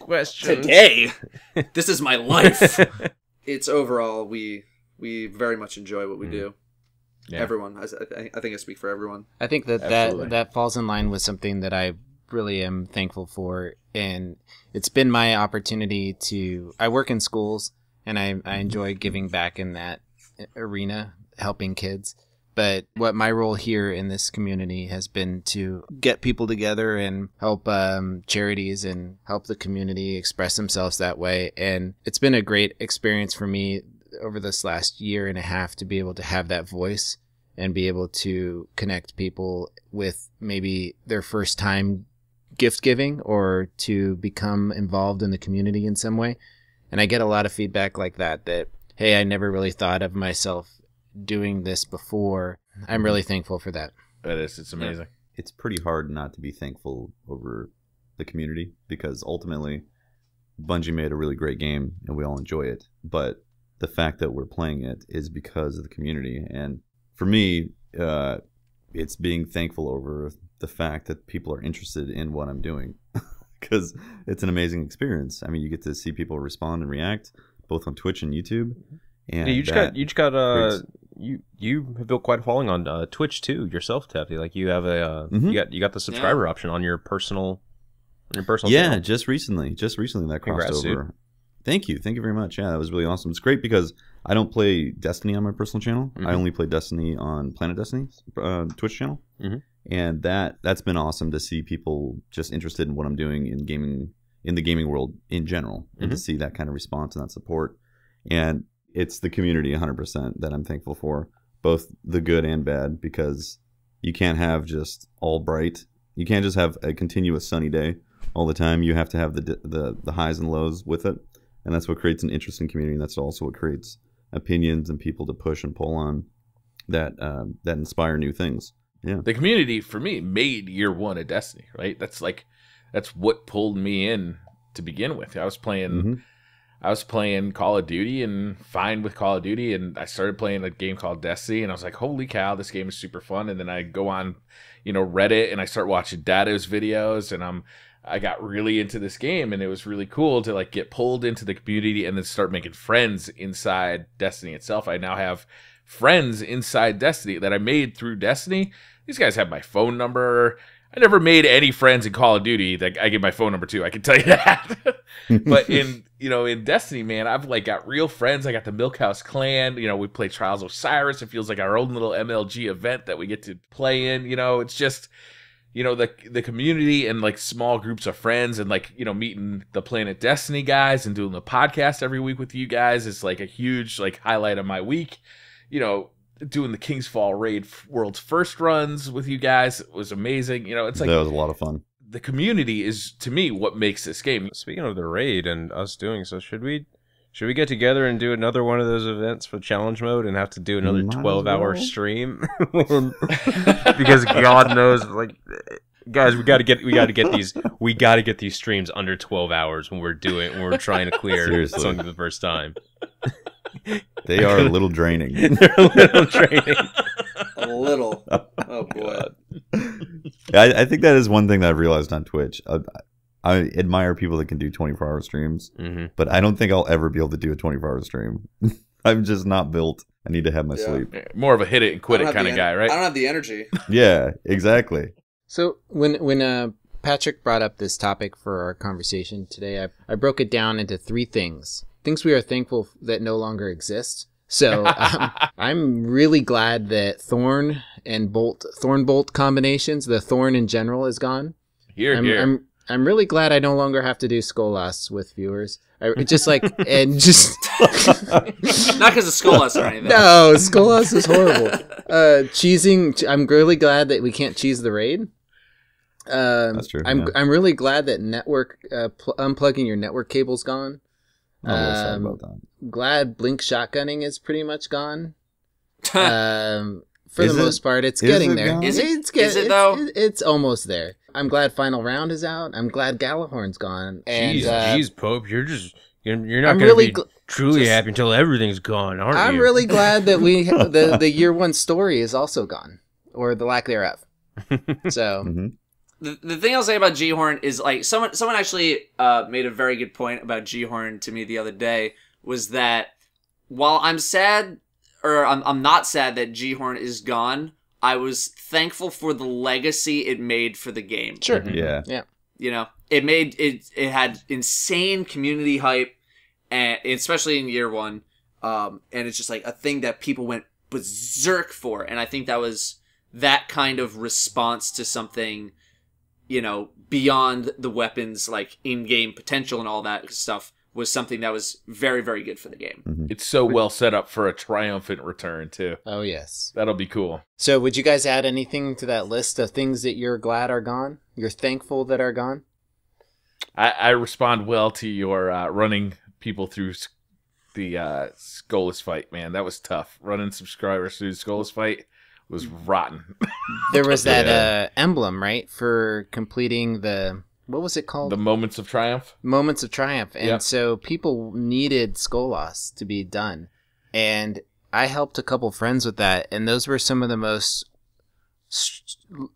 question today this is my life it's overall we we very much enjoy what we Mm. do Yeah. everyone I, I I think i speak for everyone I think that Absolutely. that that falls in line with something that I really am thankful for, and it's been my opportunity to. I work in schools, and I I enjoy giving back in that arena, helping kids. But what my role here in this community has been to get people together and help um, charities and help the community express themselves that way. And it's been a great experience for me over this last year and a half to be able to have that voice and be able to connect people with maybe their first time gift giving or to become involved in the community in some way. And I get a lot of feedback like that that, hey, I never really thought of myself doing this before. I'm really thankful for that. It is. It's amazing. it's pretty hard not to be thankful over the community because ultimately Bungie made a really great game and we all enjoy it. But the fact that we're playing it is because of the community. And for me, uh, it's being thankful over the fact that people are interested in what I'm doing because it's an amazing experience. I mean, you get to see people respond and react both on Twitch and YouTube. And Yeah, you just got you just got uh creates- you you have built quite a following on uh, Twitch too yourself, Tefty. Like you have a uh, Mhm. you got you got the subscriber option on your personal on your personal yeah, channel. just recently, just recently that crossed Congrats, dude. over. Thank you, thank you very much. Yeah, that was really awesome. It's great because I don't play Destiny on my personal channel. I Mhm. only play Destiny on Planet Destiny's uh, Twitch channel, Mhm. and that that's been awesome to see people just interested in what I'm doing in gaming in the gaming world in general, and to Mhm. see that kind of response and that support. And it's the community 100% that I'm thankful for, both the good and bad, because you can't have just all bright. You can't just have a continuous sunny day all the time. You have to have the the the highs and lows with it, and that's what creates an interesting community. And that's also what creates opinions and people to push and pull on that um, that inspire new things. Yeah, the community for me made year one of Destiny, right? That's like that's what pulled me in to begin with. I was playing Mhm. I was playing Call of Duty and fine with Call of Duty and I started playing a game called Destiny and I was like, holy cow, this game is super fun. And then I go on, you know, Reddit and I start watching Datto's videos and I'm I got really into this game and it was really cool to like get pulled into the community and then start making friends inside Destiny itself. I now have friends inside Destiny that I made through Destiny. These guys have my phone number. I never made any friends in Call of Duty that I give my phone number to. I can tell you that. but in you know in Destiny, man, I've like got real friends. I got the Milkhouse Clan. You know, we play Trials of Osiris. It feels like our own little MLG event that we get to play in. You know, it's just you know the the community and like small groups of friends and like you know meeting the Planet Destiny guys and doing the podcast every week with you guys is like a huge like highlight of my week. You know, doing the King's Fall raid world's first runs with you guys was amazing. You know, it's like that was a lot of fun. the community is to me what makes this game. Speaking of the raid and us doing so, should we should we get together and do another one of those events for challenge mode and have to do another Might as twelve hour stream? because God knows, like, guys, we got to get we got to get these we got to get these streams under twelve hours when we're doing when we're trying to clear Seriously. something the first time. They are a little draining. They're a little draining. A little. Oh boy. I, I think that is one thing that I've realized on Twitch. I, I admire people that can do 24 hour streams, hmm but I don't think I'll ever be able to do a 24 hour stream. I'm just not built. I need to have my Yeah. sleep. More of a hit it and quit it kind of en- guy, right? I don't have the energy. Yeah, exactly. So when when uh, Patrick brought up this topic for our conversation today, I, I broke it down into three things. Things we are thankful that no longer exist. So um, I'm really glad that Thorn and Bolt, Thorn Bolt combinations, the Thorn in general, is gone. Here, I'm, here. I'm I'm really glad I no longer have to do Skolas with viewers. I, just like and just Not because of Skolas or anything. no, Skolas is horrible. Uh, cheesing. I'm really glad that we can't cheese the raid. Um, That's true, I'm yeah. I'm really glad that network uh, pl- unplugging your network cable's gone. I'm a little Um, about that. Glad blink shotgunning is pretty much gone. um, for Is the it? most part, it's getting it there. it- It's get- is it though? it- It's almost there. I'm glad final round is out. I'm glad Gjallarhorn's gone. And Jeez, uh, jeez, Pope, you're just you're, you're not I'm gonna really be gl- truly just- happy until everything's gone, aren't I'm you? really glad that we the the year one story is also gone, or the lack thereof. So hmm the, the thing I'll say about G Horn is like someone someone actually uh, made a very good point about G Horn to me the other day was that while I'm sad or I'm I'm not sad that G Horn is gone, I was thankful for the legacy it made for the game. sure, Mhm. Yeah. You know, it made it it had insane community hype, and especially in year one, um, and it's just like a thing that people went berserk for, and I think that was that kind of response to something, you know, beyond the weapons like in-game potential and all that stuff was something that was very very good for the game. It's so well set up for a triumphant return too. Oh yes. That'll be cool. So would you guys add anything to that list of things that you're glad are gone? You're thankful that are gone? I, I respond well to your uh, running people through the uh, Skolas fight, man. That was tough. Running subscribers through the Skolas fight was rotten. There was that Yeah. uh, emblem, right, for completing the what was it called? the moments of triumph. Moments of Triumph. And Yep. so people needed Skolas to be done. And I helped a couple friends with that, and those were some of the most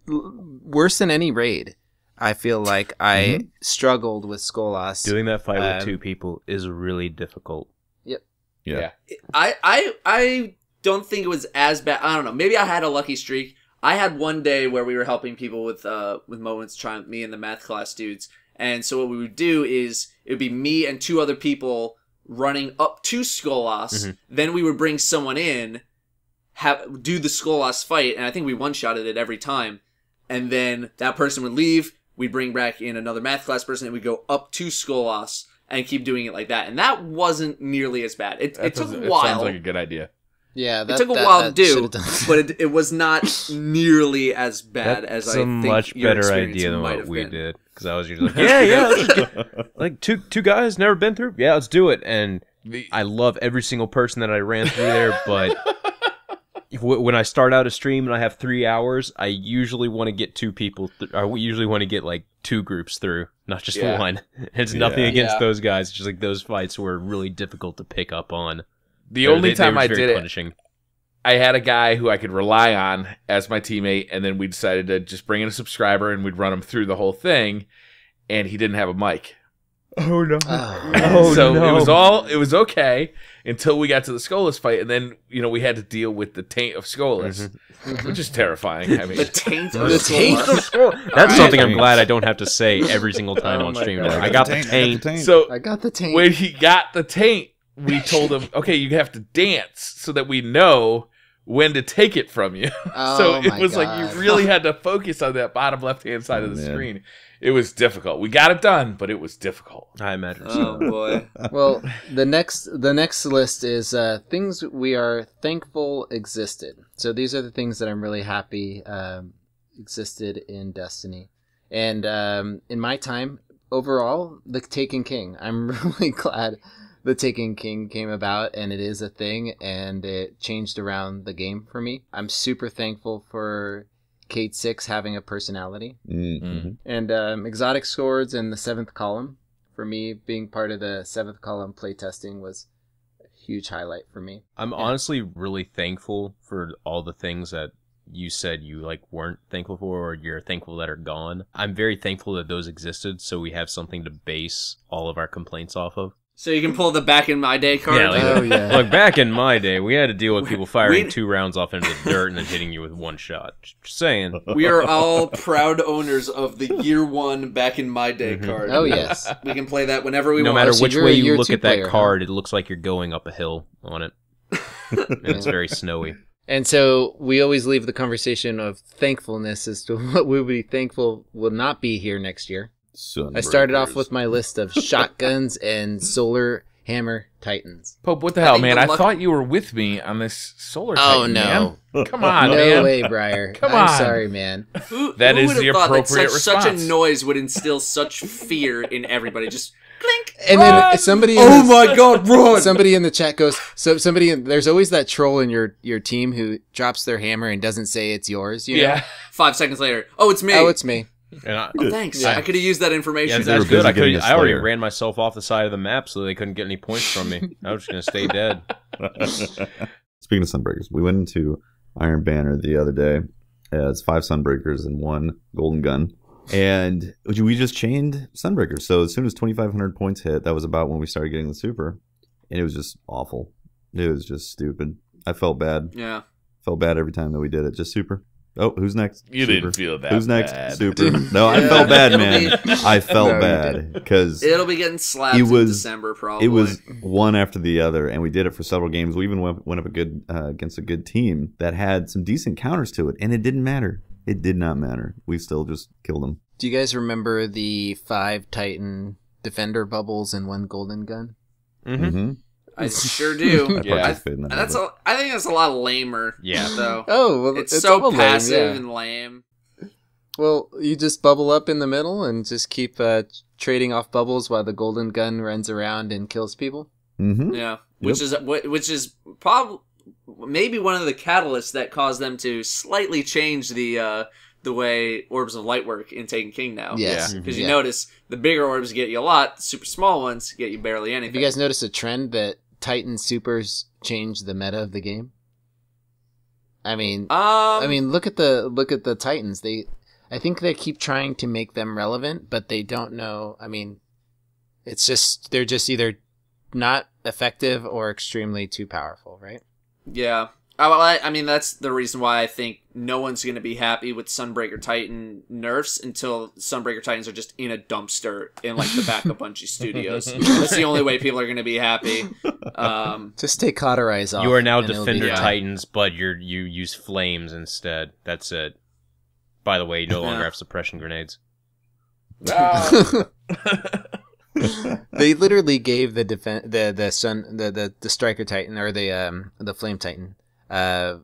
worse than any raid. I feel like I Mm-hmm. struggled with Skolas. Doing that fight with Um, two people is really difficult. Yep. Yeah. I I I don't think it was as bad. I don't know. Maybe I had a lucky streak. I had one day where we were helping people with uh with moments trying me and the math class dudes. And so what we would do is it would be me and two other people running up to Skolas. Mhm. Then we would bring someone in, have do the Skolas fight, and I think we one shotted it every time. And then that person would leave. We'd bring back in another math class person, and we'd go up to Skolas and keep doing it like that. And that wasn't nearly as bad. It, That it took a while sounds like a good idea. Yeah, that, it took a that- while that to do, but it, it was not nearly as bad as i That's I a think much your better idea than what we been. did. Because I was usually like, yeah, yeah, like two two guys never been through. Yeah, let's do it. And I love every single person that I ran through there, but when I start out a stream and I have three hours, I usually want to get two people. Th- I usually want to get like two groups through, not just Yeah. one. It's nothing Yeah. against Yeah. those guys. It's just like those fights were really difficult to pick up on. The They- only they- they time were I very did it, punishing. I had a guy who I could rely on as my teammate, and then we decided to just bring in a subscriber and we'd run him through the whole thing. And he didn't have a mic, Oh no! Oh, Oh, so no. it was all it was okay until we got to the Skolas fight, and then you know we had to deal with the taint of Skolas, Mm-hmm. which is terrifying. I mean, The taint of The Skolas. taint of That's Right. something I'm glad I don't have to say every single time Oh on my stream. God. I got the taint. so I got the taint. when he got the taint, we told him, okay, you have to dance so that we know when to take it from you. Oh so it my was like you really had to focus on that bottom left hand side of the Man. screen. It was difficult. We got it done, but it was difficult. I imagine. so. Oh boy. well, the next the next list is uh, things we are thankful existed. So these are the things that I'm really happy um, existed in Destiny, and um, in my time overall, the Taken King. I'm really glad the Taken King came about, and it is a thing, and it changed around the game for me. I'm super thankful for Cayde-6 having a personality Mm-hmm. and um, exotic swords and the seventh column for me being part of the seventh column playtesting was a huge highlight for me I'm honestly really thankful for all the things that you said you like weren't thankful for or you're thankful that are gone. I'm very thankful that those existed so we have something to base all of our complaints off of. So you can pull the back in my day card. Yeah, like- oh yeah Look, back in my day, we had to deal with people firing We- two rounds off into the dirt and then hitting you with one shot. Just saying. we are all proud owners of the year one back in my day Mhm. card. oh yes We can play that whenever we No want. No matter so which way you look two at that player, huh? card, it looks like you're going up a hill on it. and it's very snowy. and so we always leave the conversation of thankfulness as to what we would be thankful will not be here next year i started off with my list of shotguns and solar hammer titans Pope, what the hell, think man? the I luck- thought you were with me on this solar. oh Titan, no man. Come on, no man. way briar Come i'm on. sorry man Who, That who is would have the thought that appropriate such, such a noise would instill such fear in everybody? Just clink. and then somebody Oh the- my god, run! somebody in the chat goes so somebody in, there's always that troll in your your team who drops their hammer and doesn't say it's yours you know? Yeah. Five seconds later, oh, it's me. oh it's me And I, Oh, thanks. Yeah. I could have used that information. they were that's good. I, could, a I already ran myself off the side of the map so they couldn't get any points from me. I was just going to stay dead. Speaking of Sunbreakers, we went into Iron Banner the other day as five Sunbreakers and one Golden Gun. And we just chained Sunbreakers. So as soon as 2,500 points hit, that was about when we started getting the super. And it was just awful. It was just stupid. I felt bad. yeah. Felt bad every time that we did it. Just super. Oh, who's next? You Super. didn't feel that. Who's next? bad. Super. No, I felt bad, man. be- I felt No, bad because It'll be getting slapped It in was- December, probably. it was one after the other, and we did it for several games. We even went, went up a good uh, against a good team that had some decent counters to it, and it didn't matter. It did not matter. We still just killed them. do you guys remember the five titan defender bubbles and one golden gun? Mm-hmm. Mm-hmm. I sure do. I Yeah. participated in. That's a, I think that's a lot lamer. Yeah. though. Oh, well, it's, so all lame, passive yeah. and lame. Well, you just bubble up in the middle and just keep uh, trading off bubbles while the golden gun runs around and kills people. Mhm. Yeah, which is wh- which is probably maybe one of the catalysts that caused them to slightly change the uh, the way orbs of light work in Taken King now. Yes. because you Yeah. notice the bigger orbs get you a lot, the super small ones get you barely Have anything. you guys noticed a trend that Titan supers change the meta of the game? I mean, um, I mean, look at the look at the Titans. They, I think they keep trying to make them relevant, but they don't know. I mean, it's just they're just either not effective or extremely too powerful, right? yeah. I, well, I, I mean, that's the reason why I think no one's going to be happy with Sunbreaker Titan nerfs until Sunbreaker Titans are just in a dumpster in like the back of Bungie Studios. that's the only way people are going to be happy. Um, Just take cauterize off. You are now and it'll be Defender. Titans, but you're you use flames instead. That's it. By the way, you no longer have suppression grenades. Ah. they literally gave the defen- the the sun the, the the striker titan or the um the flame titan uh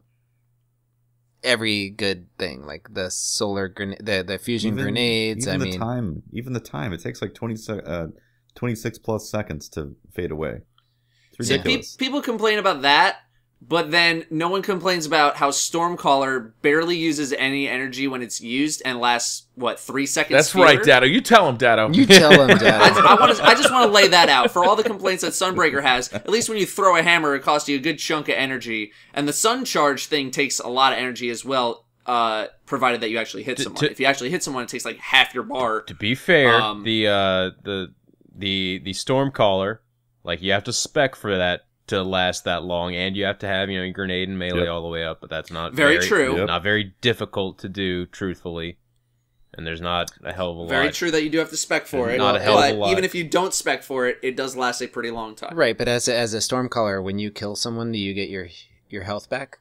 every good thing like the solar grenade the the fusion Even- grenades Even i the mean time, even the time, it takes like 20, se- uh, 26 plus seconds to fade away. It's See, pe- ridiculous. people complain about that, but then no one complains about how Stormcaller barely uses any energy when it's used and lasts what three seconds. That's fewer? right, Datto. You tell him, Datto. you tell them I, I want to. I just want to lay that out for all the complaints that Sunbreaker has. At least when you throw a hammer, it costs you a good chunk of energy, and the Sun Charge thing takes a lot of energy as well. Uh, provided that you actually hit To- someone. to- if you actually hit someone, it takes like half your bar. To be fair, Um, the uh the the the Stormcaller, like you have to spec for that to last that long, and you have to have you know your grenade and melee Yep. all the way up. But that's not Very true. Yep. Not very difficult to do, truthfully. And there's not a hell of a Very lot. Very true that you do have to spec for it. Not a hell of a but lot. even if you don't spec for it, it does last a pretty long time. right but as a, as a stormcaller when you kill someone do you get your your health back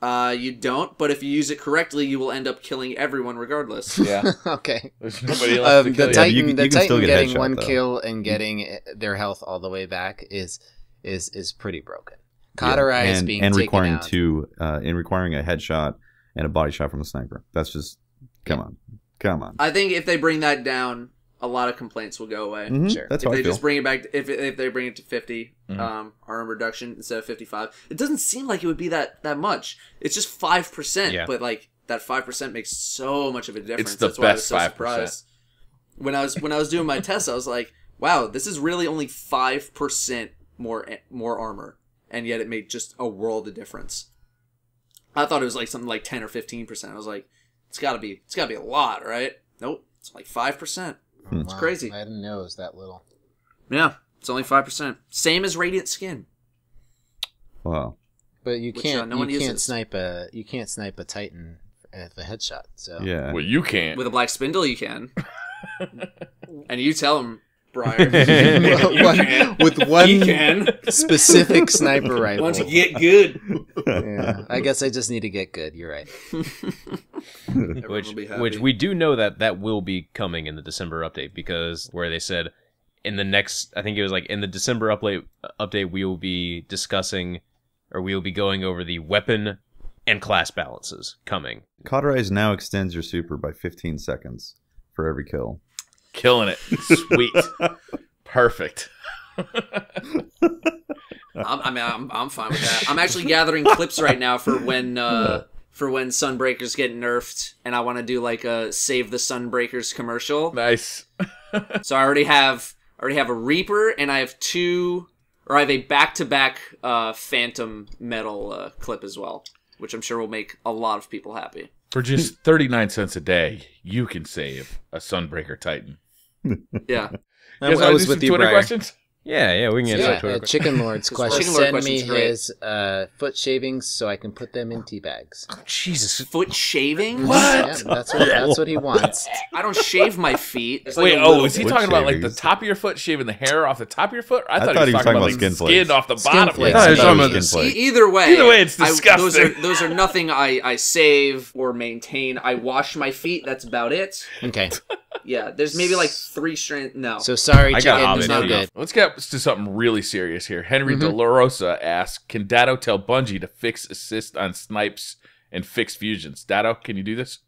Uh, you don't, but if you use it correctly, you will end up killing everyone regardless. yeah. okay There's nobody left um, to the kill you. titan you can- the you titan get getting headshot, one though. kill and getting their health all the way back is is is pretty broken Yeah. cauterize and, being and taken requiring out. two, uh, in requiring a headshot and a body shot from a sniper. That's just come on, come on. I think if they bring that down, a lot of complaints will go away. Mhm, Sure. That's if how they I feel. just bring it back, if if they bring it to 50 Mhm. um, arm reduction instead of fifty five, it doesn't seem like it would be that that much. It's just five percent, Yeah. but like that five percent makes so much of a difference. It's the That's why I was best so 5%. surprised. When I was when I was doing my test, I was like, "Wow, this is really only five percent more more armor, and yet it made just a world of difference." I thought it was like something like ten or fifteen percent. I was like, "It's got to be it's got to be a lot, right?" Nope, it's like five percent. Hmm. It's crazy. i didn't know it was that little Yeah, it's only five percent. Same as radiant skin. Wow. But you Which, can't uh, no you one can't uses. snipe a you can't snipe a titan at the headshot. So Yeah. Well, you can't. With a black spindle, you can. and you tell him, Brian. Well, one- with one specific sniper rifle. Once you get good, yeah, I guess I just need to get good. You're right. which will be happy. which we do know that that will be coming in the December update because where they said in the next I think it was like in the December update update we will be discussing or we will be going over the weapon and class balances coming. Cauterize now extends your super by 15 seconds for every kill. Killing it. Sweet. Perfect. I'm, I mean, I'm, I'm fine with that. I'm actually gathering clips right now for when uh, for when Sunbreakers get nerfed, and I want to do like a Save the Sunbreakers commercial. Nice. So I already have I already have a Reaper, and I have two, or I have a back to back Phantom Metal uh, clip as well, which I'm sure will make a lot of people happy. For just 39 cents a day, you can save a Sunbreaker Titan. Yeah. I, You guys I was do with you, Twitter Brian. questions? Yeah, yeah, we can answer Yeah, that Twitter uh. Chicken Lord's question. Chicken Lord Send me great. his uh, foot shavings so I can put them in tea bags. Oh, Jesus. Foot shaving? Yeah, that's what that's what he wants. I don't shave my feet. It's Wait, a oh, is he Foot talking about like the top of your foot, shaving the hair off the top of your foot? I, I thought, he was talking about, like skin skin, off the Skin bottom. flakes. I thought he was talking about the skin E- either way, Either way, it's I- those are disgusting. those are nothing I I save or maintain. I wash my feet. That's about it. Okay. Yeah, there's maybe like three strand. No, So sorry, I got chicken. Hobbit no good. Let's get to something really serious here. Henry Mhm. De La Rosa asks, "Can Datto tell Bungie to fix assist on snipes and fix fusions?" Datto, can you do this?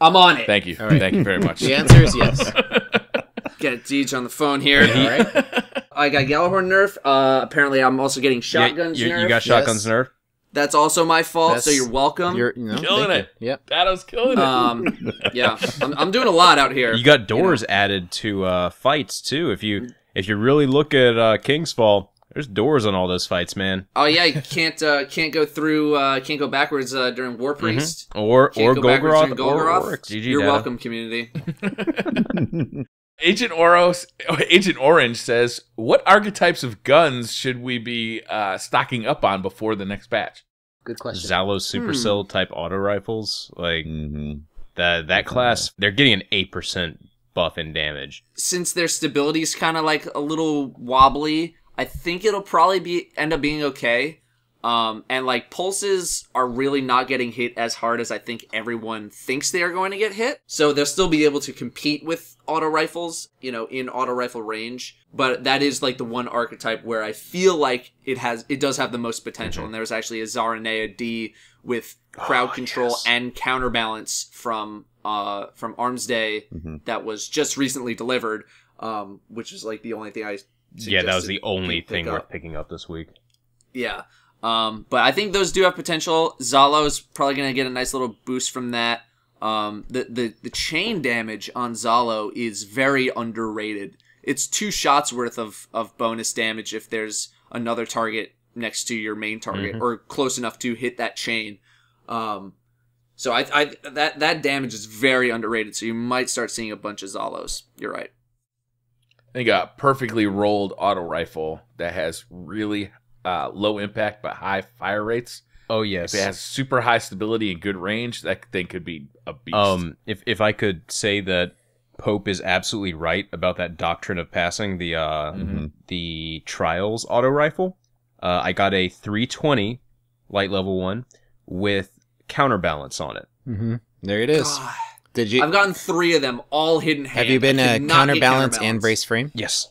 I'm on it. Thank you. All right. Thank you very much. The answer is yes. Get Deej on the phone here. All right. I got Gjallarhorn nerf. Uh, apparently, I'm also getting Yeah, shotguns you, nerf. you got shotguns Yes. nerf. That's also my fault. so you're welcome. You're no, Killing it. you. Yep. Datto's killing it. um, yeah, I'm, I'm doing a lot out here. You got doors added to uh, fights too. If you if you really look at uh, King's Fall, there's doors on all those fights, man. Oh yeah, you can't uh, can't go through, uh, can't go backwards uh, during War Priest. Or Can't or go backwards Golgoroth during or Oryx. GG, You're Datto. welcome, community. Agent Oros, Agent Orange says, "What archetypes of guns should we be uh, stocking up on before the next patch?" Good question. Zhalos Hmm. Supercell type auto rifles, like hmm that that class, they're getting an eight percent buff in damage. Since their stability is kind of like a little wobbly, I think it'll probably be end up being okay. Um, and like pulses are really not getting hit as hard as I think everyone thinks they are going to get hit. So they'll still be able to compete with auto rifles, you know, in auto rifle range. But that is like the one archetype where I feel like it has, it does have the most potential. And there's actually a Zarinaea-D with crowd Oh, control yes. and counterbalance from uh from Arms Day Mhm. that was just recently delivered. Um, which is like the only thing I Yeah, that was the only thing worth picking up this week. Yeah. Um, but I think those do have potential. Zhalo is probably going to get a nice little boost from that. Um, the, the, the chain damage on Zhalo is very underrated. It's two shots worth of, of bonus damage if there's another target next to your main target or close enough to hit that chain. Um, so I, I that that damage is very underrated. So you might start seeing a bunch of Zhalos. You're right. I got a perfectly rolled auto rifle that has really uh, low impact but high fire rates. Oh yes. If it has super high stability and good range, that thing could be a beast. Um, if if I could say that Pope is absolutely right about that doctrine of passing the uh Mhm. the trials auto rifle. Uh, I got a 320 light level one with counterbalance on it. Mm-hmm. There it is. God. Did you I've gotten three of them all hidden. have you been a a counterbalance and brace frame? Yes.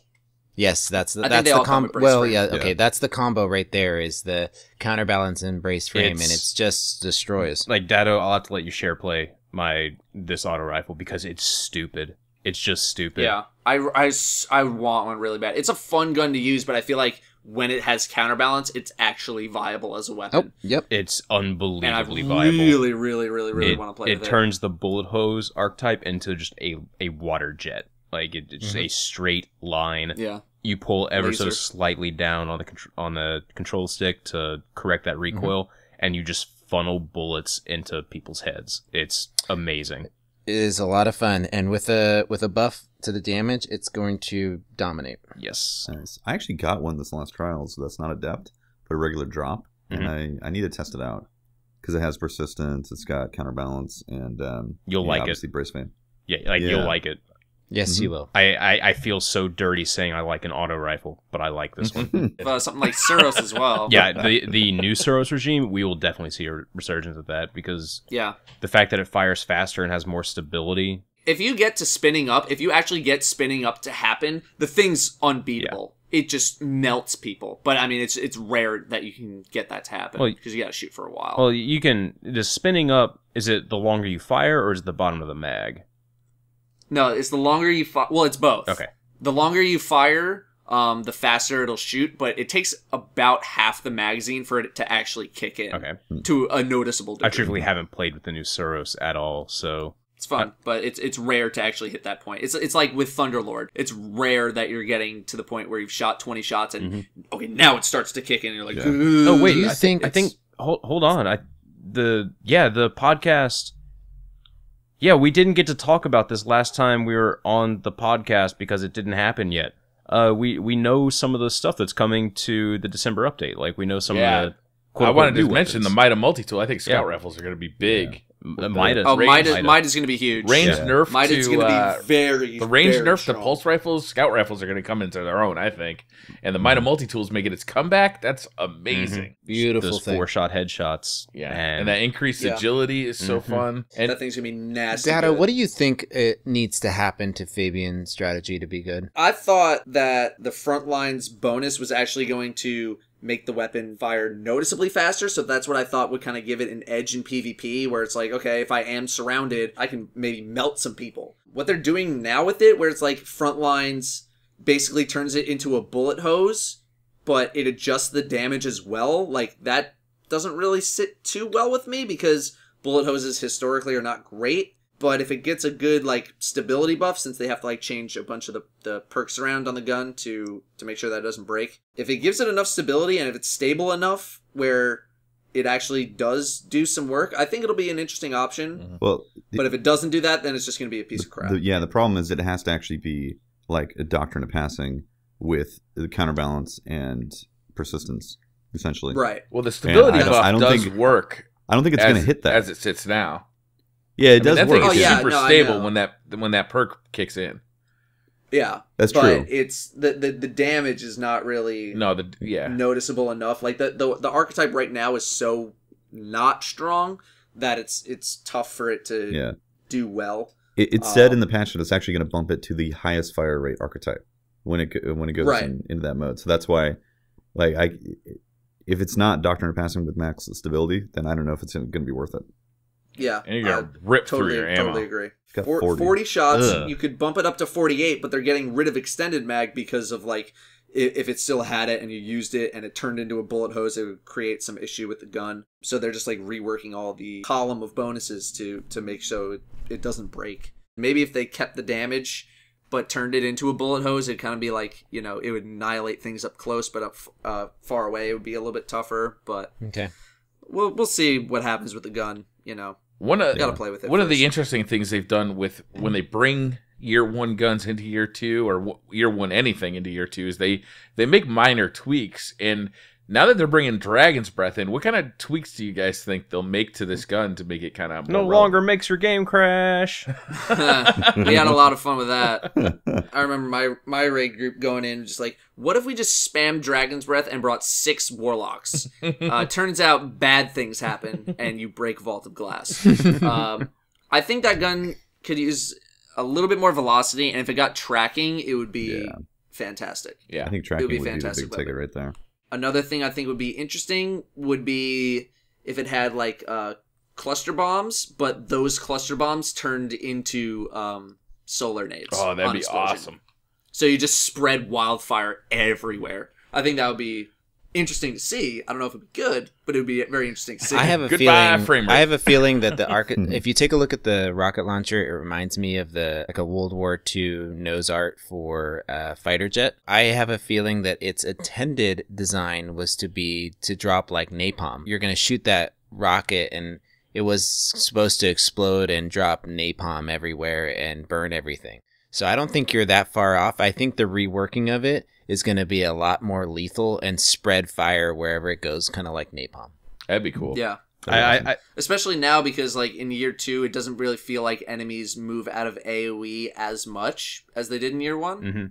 Yes, that's the that's the combo. Well, frame. yeah, Yeah. okay, that's the combo right there. Is the counterbalance and brace frame, and It's- it's just destroys. Like Datto, I'll have to let you share play my this auto rifle because it's stupid. It's just stupid. Yeah, I, I, I want one really bad. It's a fun gun to use, but I feel like when it has counterbalance, it's actually viable as a weapon. Oh, weapon. yep. It's unbelievably and I unbelievably viable. really, really, really, really it, want to play it with turns the bullet hose archetype into just a, a water jet. Like it, it's just mm-hmm. a straight line. Yeah, You pull ever so slightly down on the on the control stick to correct that recoil, mm-hmm. and you just funnel bullets into people's heads. It's amazing. It is a lot of fun, and with a with a buff to the damage, it's going to dominate. Yes. Nice. I actually got one this last trial, so that's not adept, but a regular drop, and I, I need to test it out because it has persistence, it's got counterbalance, and um, You'll yeah, like it. obviously brace fame. Yeah, like Yeah. you'll like it. Yes, Mhm. you will. I, I, I feel so dirty saying I like an auto rifle, but I like this one. uh, something like Suros as well. yeah, the the new Suros regime, we will definitely see a resurgence of that because yeah. the fact that it fires faster and has more stability. If you get to spinning up, if you actually get spinning up to happen, the thing's unbeatable. It just melts people. But I mean, it's it's rare that you can get that to happen Well, because you got to shoot for a while. Well, you can the spinning up. Is it the longer you fire, or is it the bottom of the mag? No, it's the longer you fire. Well, it's both. Okay. the longer you fire, um, the faster it'll shoot, but it takes about half the magazine for it to actually kick in Okay. to a noticeable I truly haven't played with the new Suros at all, so It's fun, but it's it's rare to actually hit that point. It's it's like with Thunderlord. It's rare that you're getting to the point where you've shot 20 shots and okay, now it starts to kick in and you're like, Yeah. Mm-hmm. Oh wait, you I think I think hold hold on. I the yeah the podcast. Yeah, we didn't get to talk about this last time we were on the podcast because it didn't happen yet. Uh, we we know some of the stuff that's coming to the December update. Like we know some Yeah. of the. I wanted to mention the. Mida multi tool. I think scout Yeah. rifles are going to be big. Midas. Oh, Range- Midas, Midas. Midas is going to be huge. range Yeah. nerf Midas is to going to be uh, very the range very nerf strong. to pulse rifles, scout rifles are going to come into their own, I think. And the Mida multi tools making its comeback. That's amazing. Beautiful Those four shot headshots. Yeah, and, and, that increased Yeah. agility is so Mhm. fun. And that thing's going to be nasty. Datto, good. what do you think it needs to happen to Fabian's strategy to be good? I thought that the front lines bonus was actually going to make the weapon fire noticeably faster, so that's what I thought would kind of give it an edge in PvP, where it's like, okay, if I am surrounded, I can maybe melt some people. What they're doing now with it, where it's like front lines basically turns it into a bullet hose, but it adjusts the damage as well, like that doesn't really sit too well with me because bullet hoses historically are not great but if it gets a good like stability buff since they have to like change a bunch of the, the perks around on the gun to to make sure that it doesn't break if it gives it enough stability and if it's stable enough where it actually does do some work i think it'll be an interesting option mm-hmm. Well, the- but if it doesn't do that then it's just going to be a piece of crap the- yeah, the problem is that it has to actually be like a doctrine of passing with the counterbalance and persistence, essentially. right well, the stability I don't- buff I don't does think- work. I don't think it's going to hit that. as it sits now. Yeah, it I mean, does that work. thing Oh, yeah, super no, I stable when that when that perk kicks in. yeah That's but true. it's the, the the damage is not really No, the yeah. noticeable enough like the, the the archetype right now is so not strong that it's it's tough for it to Yeah. do well It, it's said Um, in the patch that it's actually going to bump it to the highest fire rate archetype when it when it goes Right. in, into that mode. So that's why, like, I if it's not doctrine of passing with max stability, then I don't know if it's going to be worth it. Yeah And you're I- gonna rip totally, through your ammo. Totally agree. It's Four- 40. 40. shots, Ugh. you could bump it up to 48, but they're getting rid of extended mag because of like if it still had it and you used it and it turned into a bullet hose, it would create some issue with the gun. So they're just like reworking all the column of bonuses to to make so it, it doesn't break. Maybe if they kept the damage but turned it into a bullet hose, it'd kind of be like you know it would annihilate things up close, but up uh, far away it would be a little bit tougher. But Okay. we'll we'll see what happens with the gun. You know, One of gotta play with it. one of the interesting things they've done with when they bring year one guns into year two or year one anything into year two is they they make minor tweaks and now that they're bringing dragon's breath in what kind of tweaks do you guys think they'll make to this gun to make it kind of no longer makes your game crash. we had a lot of fun with that. I remember my my raid group going in just like, what if we just spam Dragon's Breath and brought six warlocks? Uh, turns out bad things happen and you break Vault of Glass. Um, I think that gun could use a little bit more velocity, and if it got tracking, it would be Yeah. fantastic. yeah I think tracking be would be the fantastic big ticket right there. Another thing I think would be interesting would be if it had like uh, cluster bombs, but those cluster bombs turned into um, solar nades. oh that'd be explosion. awesome So you just spread wildfire everywhere. I think that would be interesting to see. I don't know if it'd be good, but it would be very interesting to see. I have a Goodbye, feeling. frame rate. I have a feeling that the arc. if you take a look at the rocket launcher, it reminds me of the like a World War II nose art for a fighter jet. I have a feeling that its intended design was to be to drop like napalm. You're gonna shoot that rocket and. It was supposed to explode and drop napalm everywhere and burn everything. So I don't think you're that far off. I think the reworking of it is going to be a lot more lethal and spread fire wherever it goes, kind of like napalm. that'd be cool yeah. I, I, I Especially now because like in year two, it doesn't really feel like enemies move out of AoE as much as they did in year one. hmm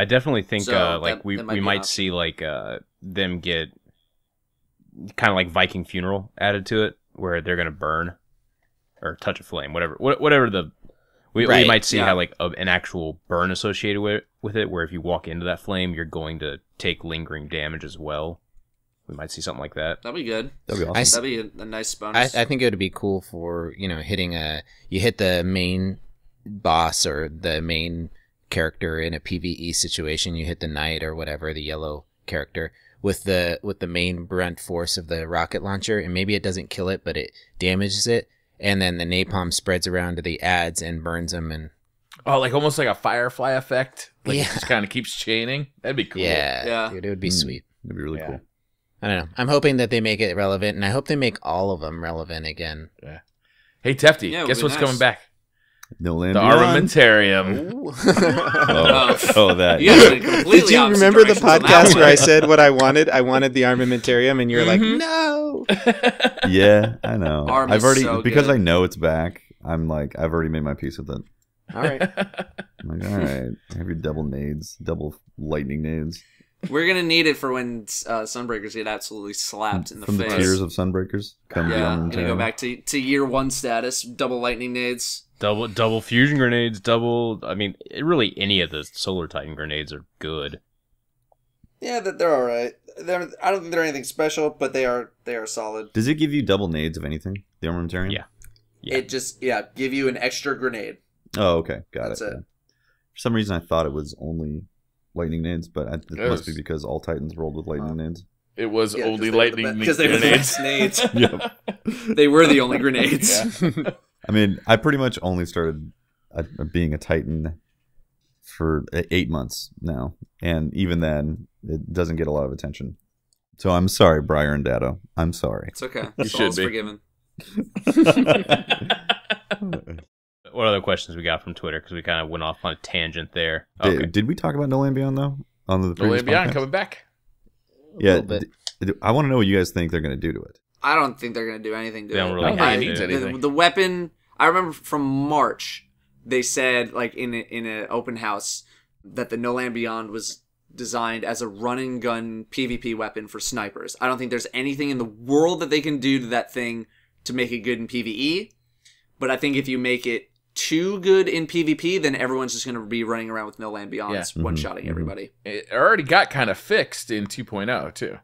I definitely think So uh, like that- we that might we might option. see like uh, them get kind of like Viking funeral added to it, where they're gonna burn or touch a flame, whatever wha- whatever the we, we might see yeah. how like a, an actual burn associated with with it, where if you walk into that flame, you're going to take lingering damage as well. We might see something like that. That'd be good. That'd be awesome. I s- That'd be a, a nice I, bonus. I think it would be cool for you know hitting a you hit the main boss or the main character in a PVE situation. You hit the knight or whatever the yellow character with the with the main brunt force of the rocket launcher, and maybe it doesn't kill it, but it damages it, and then the napalm spreads around to the ads and burns them. And oh like almost like a firefly effect like Yeah. it just kind of keeps chaining that'd be cool yeah, Yeah. dude, it would be Mm. sweet. it'd be really Yeah. cool. I don't know. I'm hoping that they make it relevant, and I hope they make all of them relevant again. hey tefty Yeah, guess what's nice. coming back No land. The Beyond. armamentarium. Oh, oh, that. You guys Did you remember the directions on that podcast where. I said what I wanted? I wanted the armamentarium, and you're Mhm. like, no. yeah, I know. Arm I've already so because good. I know it's back. I'm like I've already made my peace with it. All right. I'm like, all right, have your double nades, double lightning nades We're gonna need it for when uh, Sunbreakers get absolutely slapped in the from face. the tears of Sunbreakers. Come yeah, beyond gonna go back to to year one status, double lightning nades. Double double fusion grenades, double. I mean, really, any of the Solar Titan grenades are good. Yeah, that they're all right. They're, I don't think they're anything special, but they are they are solid. Does it give you double nades of anything? The armamentarium? Yeah. Yeah. It just yeah, give you an extra grenade. Oh, okay, got That's it. it. yeah. For some reason, I thought it was only lightning nades, but I, it It must be because all Titans rolled with lightning nades. It was Yeah, 'cause only they were the lightning be- 'cause they were the best nades. Yep. They were the only grenades. Yeah. I mean, I pretty much only started uh, being a Titan for eight months now, and even then, it doesn't get a lot of attention. So I'm sorry, Briar and Datto. I'm sorry. It's okay. You Saul's should be. forgiven. What other questions we got from Twitter? Because we kind of went off on a tangent there. Did, Okay. did we talk about No Land Beyond though on the No previous Land Beyond podcast? coming back. Yeah, little bit. d- d- I want to know what you guys think they're going to do to it. I don't think they're gonna do anything to They don't it. really I don't I- the- anything. The, weapon. I remember from March, they said like in a, in an open house that the No Land Beyond was designed as a run and gun PvP weapon for snipers. I don't think there's anything in the world that they can do to that thing to make it good in PvE. But I think if you make it too good in PvP, then everyone's just gonna be running around with No Land Beyonds, Yeah. One shotting mhm. everybody. It already got kind of fixed in 2.0 too.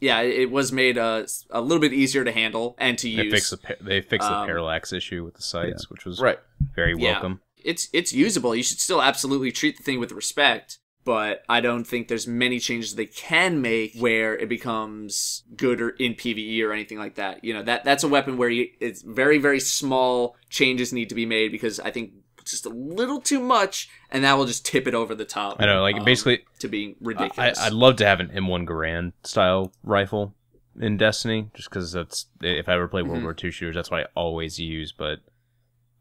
Yeah, it it was made uh, a little bit easier to handle and to They use. fixed the they fixed the Um, parallax issue with the sites, which was Right. very Yeah. welcome. it's it's usable. You should still absolutely treat the thing with respect, but I don't think there's many changes they can make where it becomes good or in PvE or anything like that. You know that that's a weapon where you, it's very very small changes need to be made because I think just a little too much, and that will just tip it over the top. I know, like um, basically, to being ridiculous. I'd love to have an M1 Garand style rifle in Destiny, just because that's if I ever play World Mhm. War II shooters, that's what I always use. But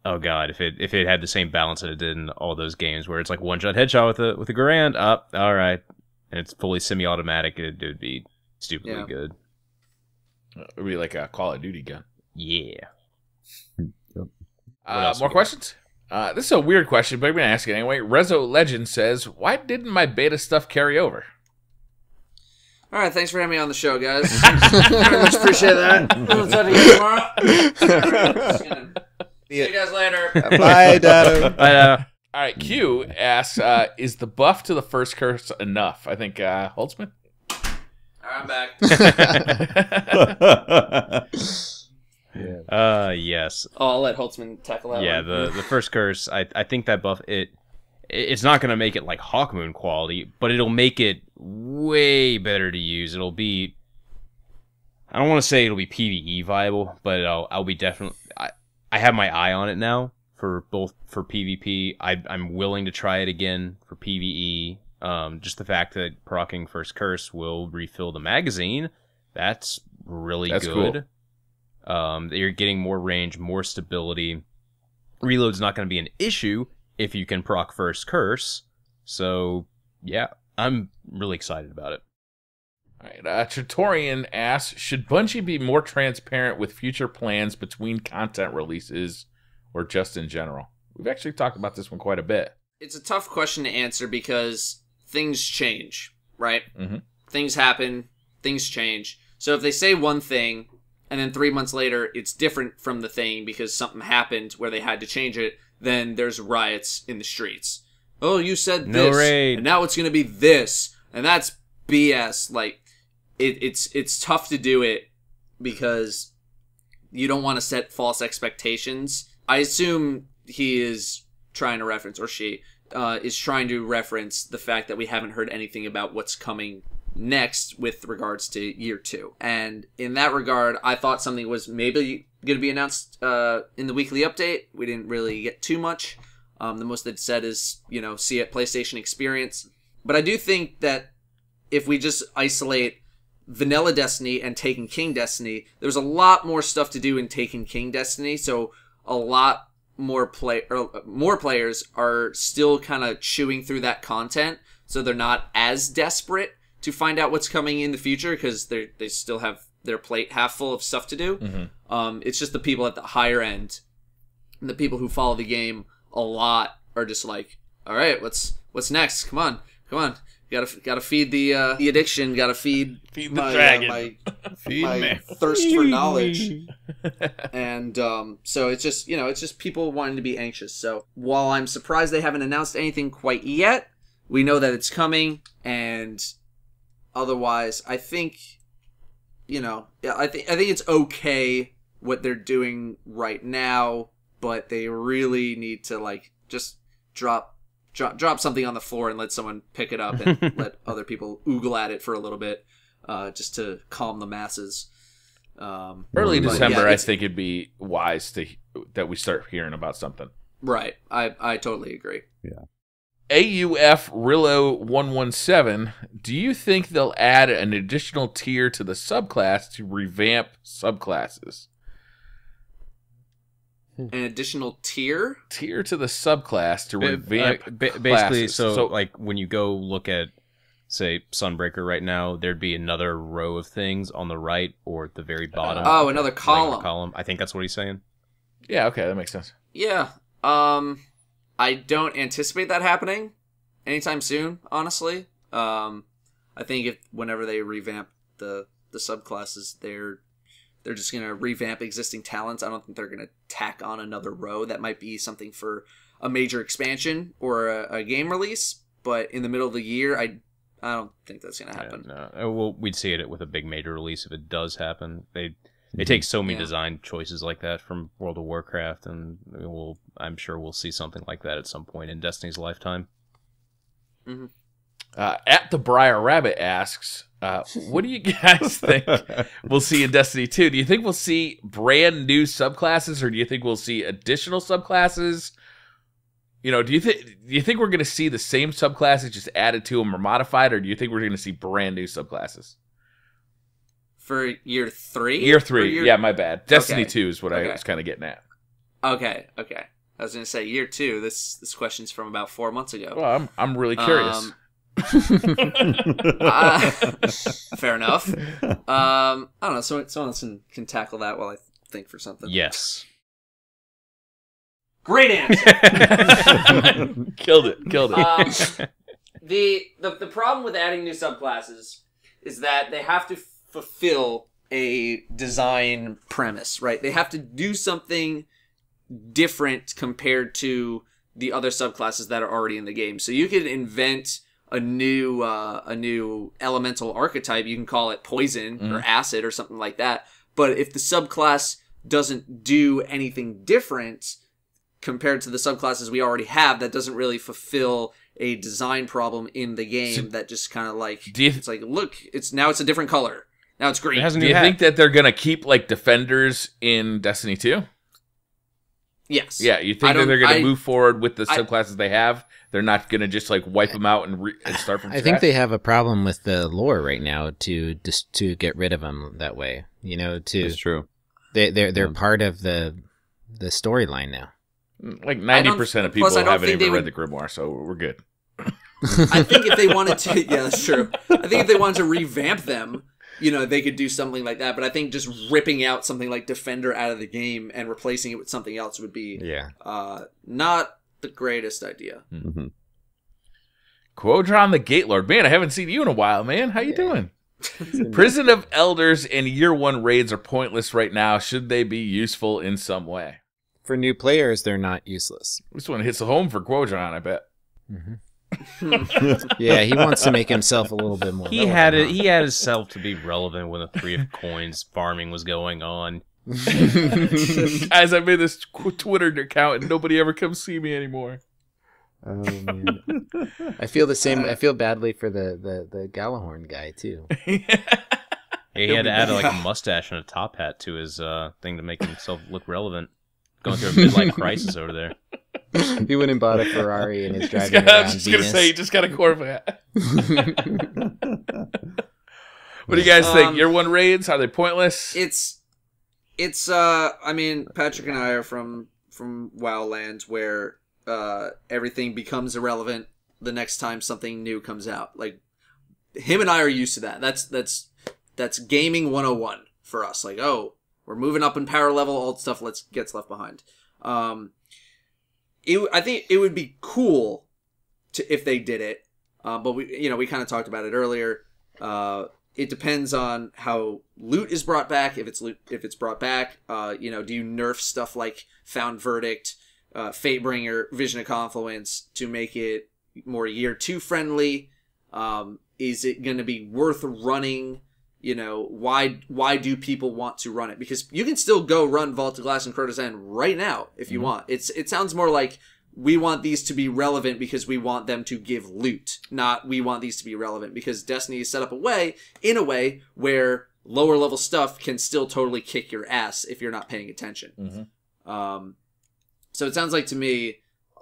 oh god, if it if it had the same balance that it did in all those games, where it's like one shot headshot with a with a Garand, up, all right, and it's fully semi-automatic, it would be stupidly Yeah. good. It would be like a Call of Duty gun. Yeah. Uh, more we got? questions? Uh, this is a weird question, but I'm going to ask it anyway. Rezo Legend says, Why didn't my beta stuff carry over? All right, thanks for having me on the show, guys. Very much appreciate that. We'll talk to you tomorrow. Gonna- See you guys later. Bye, Datto. I, uh, All right, Q asks, uh, Is the buff to the first curse enough? I think uh, Holtzman? All right, I'm back. Uh, yes. Oh, I'll let Holtzman tackle that yeah one. the the first curse i i think that buff it it's not going to make it like hawkmoon quality but it'll make it way better to use. It'll be i don't want to say it'll be pve viable but i'll i'll be definitely i i have my eye on it now for both for pvp i i'm willing to try it again for pve um just the fact that procking first curse will refill the magazine that's really That's good um, you're getting more range, more stability. Reload's not going to be an issue if you can proc first curse. So, yeah, I'm really excited about it. All right, uh, Tratorian asks, Should Bungie be more transparent with future plans between content releases or just in general? We've actually talked about this one quite a bit. It's a tough question to answer because things change, right? Mhm. Things happen, things change. So if they say one thing and then three months later it's different from the thing because something happened where they had to change it, then there's riots in the streets. Oh, you said No this, raid. and now it's going to be this, and that's BS. Like, it, it's it's tough to do it because you don't want to set false expectations. I assume he is trying to reference, or she uh, is trying to reference the fact that we haven't heard anything about what's coming next with regards to year two. And in that regard, I thought something was maybe going to be announced uh, in the weekly update. We didn't really get too much. Um, the most that said is, you know, see it PlayStation Experience. But I do think that if we just isolate Vanilla Destiny and Taken King Destiny, there's a lot more stuff to do in Taken King Destiny. So a lot more play or more players are still kind of chewing through that content, so they're not as desperate to find out what's coming in the future because they they still have their plate half full of stuff to do. Mhm. Um, it's just the people at the higher end, And the people who follow the game a lot, are just like, all right, what's what's next? Come on, come on. Gotta gotta feed the uh, the addiction. Gotta feed Feed my, uh, my, Feed my thirst for knowledge. and um, so it's just you know it's just people wanting to be anxious. So while I'm surprised they haven't announced anything quite yet, we know that it's coming, and otherwise, I think you know yeah, I think I think it's okay what they're doing right now, but they really need to like just drop. Drop, drop something on the floor and let someone pick it up and let other people oogle at it for a little bit, uh, just to calm the masses. Um, Early but December, yeah, I think it'd be wise to that we start hearing about something. Right. I I totally agree. AUF Rillo 117, do you think they'll add an additional tier to the subclass to revamp subclasses? An additional tier. Tier to the subclass to revamp uh, ba- basically, classes. so, like when you go look at, say, Sunbreaker right now, there'd be another row of things on the right or at the very bottom. Oh, another regular column. column. I think that's what he's saying. yeah, okay, that makes sense. Yeah. Um, I don't anticipate that happening anytime soon. Honestly. Um, I think if whenever they revamp the the subclasses, they're they're just gonna revamp existing talents. I don't think they're gonna tack on another row. That might be something for a major expansion or a, a game release. But in the middle of the year, I I don't think that's gonna happen. Yeah, no. Uh, well, we'd see it with a big major release if it does happen. They they takes so many Yeah. design choices like that from World of Warcraft, and we'll I'm sure we'll see something like that at some point in Destiny's lifetime. Uh, at the Briar Rabbit asks, uh, what do you guys think we'll see in Destiny 2? Do you think we'll see brand new subclasses or do you think we'll see additional subclasses? You know, do you think do you think we're going to see the same subclasses just added to them or modified or do you think we're going to see brand new subclasses? For year three. Year 3. year- Yeah, my bad. Destiny Okay. 2 is what I was kind of getting at. Okay. Okay. I was gonna say year two. This this question's from about four months ago. Well, I'm I'm really curious. Um, Uh, fair enough. Um, I don't know. Someone, someone else can, can tackle that while I think for something. Yes. Great answer. killed it. Killed it. um, the, the the problem with adding new subclasses is that they have to fulfill a design premise, right? They have to do something different compared to the other subclasses that are already in the game. So you could invent a new uh, a new elemental archetype. You can call it poison or acid or something like that. But if the subclass doesn't do anything different compared to the subclasses we already have, that doesn't really fulfill a design problem in the game. that just kind of like do you it's like look, it's now it's a different color. Now it's green. It has a do you hat. think that they're going to keep like defenders in Destiny 2? yes. Yeah, you think that they're going I- to move forward with the I- subclasses they have? They're not going to just like wipe them out and, re- and start from scratch? I scratch? think they have a problem with the lore right now to just to get rid of them that way. You know, to It's true. they they're they're Yeah. part of the the storyline now. Hmm, like 90% of people plus I don't haven't think even read would- the Grimoire, so we're good. I think if they wanted to, yeah, that's true. I think if they wanted to revamp them, you know, they could do something like that. But I think just ripping out something like Defender out of the game and replacing it with something else would be Yeah. uh, not the greatest idea. hmm Qodron the Gate Lord. Man, I haven't seen you in a while, man. How you doing? Prison of Elders and Year 1 raids are pointless right now. Should they be useful in some way? For new players, they're not useless. This one hits home for Qodron, I bet. Yeah, he wants to make himself a little bit more. He relevant, had it. He had himself to be relevant when the three of coins farming was going on. Guys, I made this Twitter account and nobody ever comes see me anymore. Oh man, I feel the same. I feel badly for the the the Gjallarhorn guy too. Yeah, he had to add like a mustache and a top hat to his uh, thing to make himself look relevant. Going through a midlife crisis over there. he went and bought a Ferrari and is He's driving got- I around was just going to say, he just got a Corvette. What do you guys think? Um, Year 1 raids, are they pointless? It's it's uh I mean Patrick and I are from from WoWland where uh, everything becomes irrelevant the next time something new comes out. Like him and I are used to that. That's that's that's gaming 101 for us. Like, oh, we're moving up in power level, old stuff let's gets left behind. Um it I think it would be cool to if they did it. Uh, but we you know, we kind of talked about it earlier. Uh it depends on how loot is brought back. If it's loot, if it's brought back, uh, you know, do you nerf stuff like Found Verdict, uh, Fatebringer, Vision of Confluence to make it more year two friendly? Um, is it going to be worth running? You know, why why do people want to run it? Because you can still go run Vault of Glass and Crota's End right now if you want. It's it sounds more like we want these to be relevant because we want them to give loot, not we want these to be relevant because Destiny is set up a way in a way where lower level stuff can still totally kick your ass if you're not paying attention. Mhm. Um, so it sounds like to me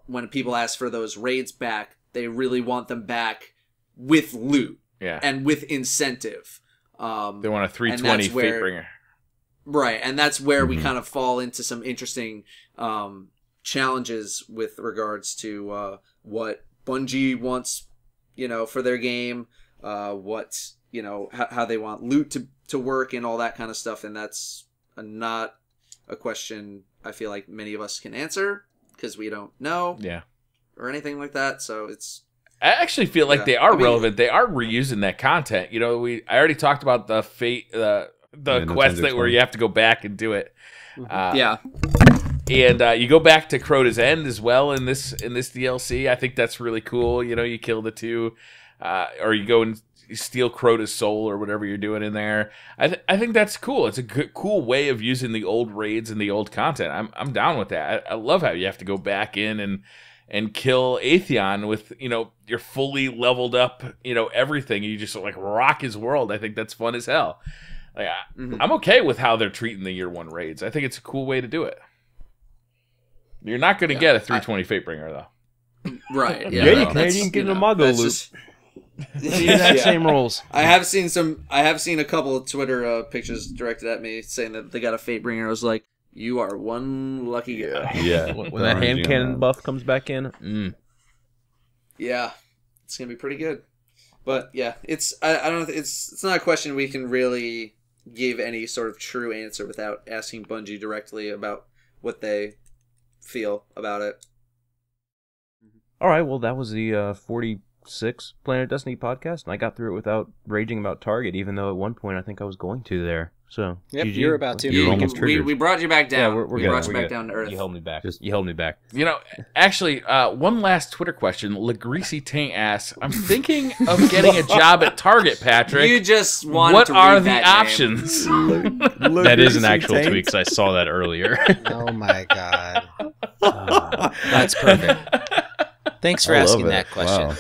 when people ask for those raids back, they really want them back with loot Yeah. and with incentive. Um, they want a 320 that's where- Fatebringer. Right, and that's where we Mhm. kind of fall into some interesting um, challenges with regards to uh, what Bungie wants, you know, for their game, uh, what you know, how, how they want loot to to work, and all that kind of stuff. And that's a, not a question I feel like many of us can answer because we don't know Yeah. or anything like that. So it's I actually feel like Yeah. they are I mean- relevant. They are reusing that content. You know, we I already talked about the fate the the quest that where you have to go back and do it. Uh, yeah, and uh, you go back to Crota's End as well in this in this DLC. I think that's really cool. You know, you kill the two, uh, or you go and steal Crota's soul or whatever you're doing in there. I th- I think that's cool. It's a good, cool way of using the old raids and the old content. I'm I'm down with that. I, I love how you have to go back in and and kill Atheon with you know your fully leveled up you know everything. You just like rock his world. I think that's fun as hell. Like, I, Mhm. I'm okay with how they're treating the year one raids. I think it's a cool way to do it. You're not going to Yeah, get a 320 Fatebringer though. right. Yeah, Yeah, you no, can- that's, you can get you a know, Mago that's loop. just- Yeah. same rules. I have seen some. I have seen a couple of Twitter uh, pictures directed at me saying that they got a fate bringer. I was like, "You are one lucky guy." Yeah. When, when that hand RNG on cannon that. buff comes back in, mm. Yeah, it's gonna be pretty good. But yeah, it's. I, I don't. It's. It's not a question we can really give any sort of true answer without asking Bungie directly about what they feel about it. all right. Well, that was the uh, 46 Planet Destiny podcast, and I got through it without raging about Target, even though at one point I think I was going to there. So Yep, GG. you're about to. You're You- almost we, we brought you back down. Yeah, we're, we're we good. brought we're you back good. down to earth. You held me back. Just- you held me back. You know, actually, uh, one last Twitter question. Legreasy Tank asks, I'm thinking of getting a job at Target, Patrick. You just wanted what to are read the that name. options? That is an actual tweet because I saw that earlier. Oh my god, Uh, that's perfect. Thanks for asking it. that question.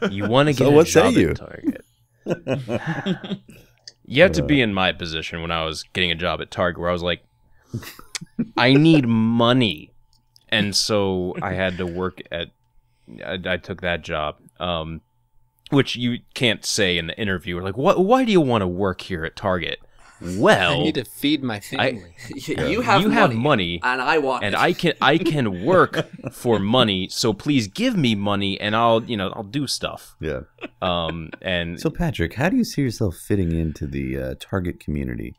Wow. you want to get So a what say job you? at Target. You have to be in my position when I was getting a job at Target, where I was like, I need money, and so I had to work at. I, I took that job, um, which you can't say in the interview. Like, what? Why do you want to work here at Target? I need to feed my family. you have you money, have money, and I want and it. I can I can work for money. So please give me money, and I'll you know I'll do stuff. Yeah. Um, and So Patrick, how do you see yourself fitting into the uh, target community?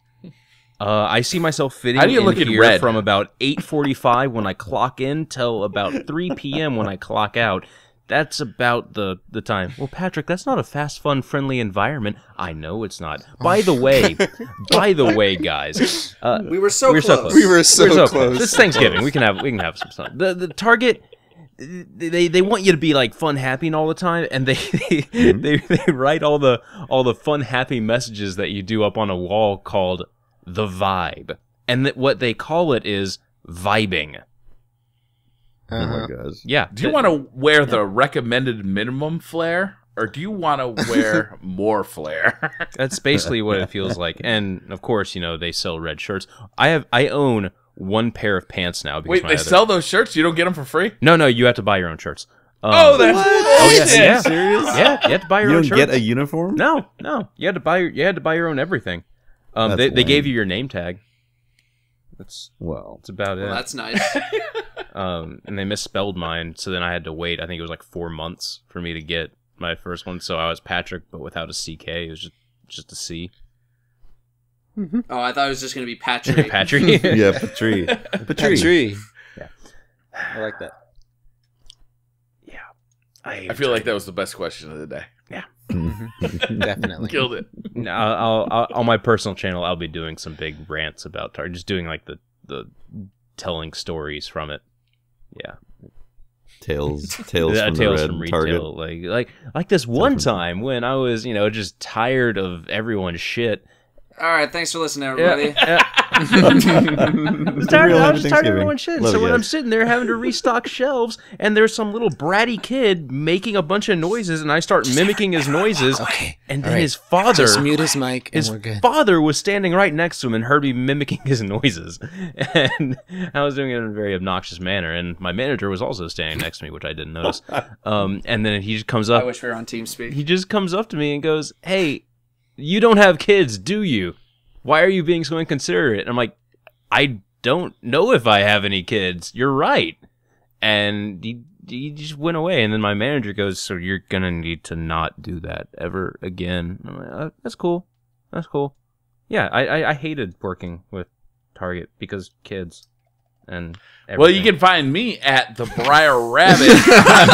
Uh, I see myself fitting How do you in look in here red? from about 8:45 when I clock in till about 3 p.m. when I clock out. That's about the the time. Well, Patrick, that's not a fast, fun, friendly environment. I know it's not. By the way, by the way, guys, uh, we were so we're close. so close. We were so we're close. It's Thanksgiving. We can have we can have some fun. The the Target. They, they want you to be like fun happy all the time and they they, they they write all the all the fun happy messages that you do up on a wall called the vibe and that what they call it is vibing Oh Uh-huh. my gosh. yeah Do you want to wear the recommended minimum flare, or do you want to wear more flare? that's basically what it feels like and of course you know they sell red shirts i have i own one pair of pants now because Wait, my they other- sell those shirts? You don't get them for free? no no you have to buy your own shirts Um, oh, that's oh yeah, yeah. serious? yeah you have to buy your You own don't shirts get a uniform? No, no. You had to buy your you had to buy your own everything. Um, That's they, they gave you your name tag. That's Well, that's about Well, it. that's nice. Um, and they misspelled mine, so then I had to wait. I think it was like four months for me to get my first one. So I was Patrick, but without a CK. It was just just a C. Oh, I thought it was just gonna be Patrick. Patrick. yeah, Patri. Patri. Tree. Yeah. I like that. Yeah. I, I feel like that was the best question of the day. Yeah. Definitely. Killed it. No, I'll, I'll, on my personal channel, I'll be doing some big rants about Target, just doing like the the telling stories from it. Yeah, Tales, tales Yeah, from tales from target. retail, like like like this one time when I was, you know, just tired of everyone's shit. All right, thanks for listening, everybody. yeah. I was tired, Real I happy was just tired of Thanksgiving. everyone's shit. Love so it, when I'm sitting there having to restock shelves, and there's some little bratty kid making a bunch of noises, and I start mimicking his noises, Okay. and then All right. his father Just mute his mic and his we're good. father was standing right next to him and heard me mimicking his noises. And I was doing it in a very obnoxious manner. And my manager was also standing next to me, which I didn't notice. Um, and then he just comes up. I wish we were on TeamSpeak. He just comes up to me and goes, "Hey, you don't have kids, do you? Why are you being so inconsiderate?" And I'm like, "I don't know if I have any kids. You're right." And he, he just went away. And then my manager goes, "So you're gonna need to not do that ever again." I'm like, uh, "That's cool. That's cool." Yeah, I, I I hated working with Target because kids and Well, you can find me at the Briar Rabbit on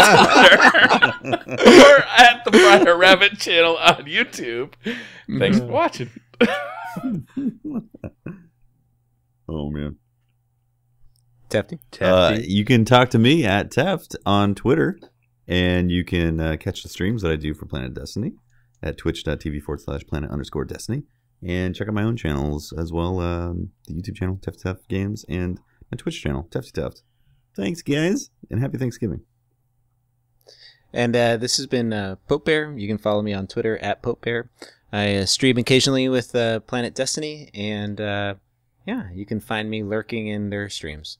Twitter or at the Briar Rabbit channel on YouTube. Thanks for watching. Oh man. Tefty. Uh, Tefty. you can talk to me at Teft on Twitter, and you can uh, catch the streams that I do for Planet Destiny at twitch.tv forward slash planet underscore destiny. And check out my own channels as well um, the YouTube channel, Teft Teft Games, and my Twitch channel, Tefty Teft. Thanks, guys, and happy Thanksgiving. And uh, this has been uh, Pope Bear. You can follow me on Twitter at Pope Bear. I uh, stream occasionally with uh, Planet Destiny, and uh, yeah, you can find me lurking in their streams.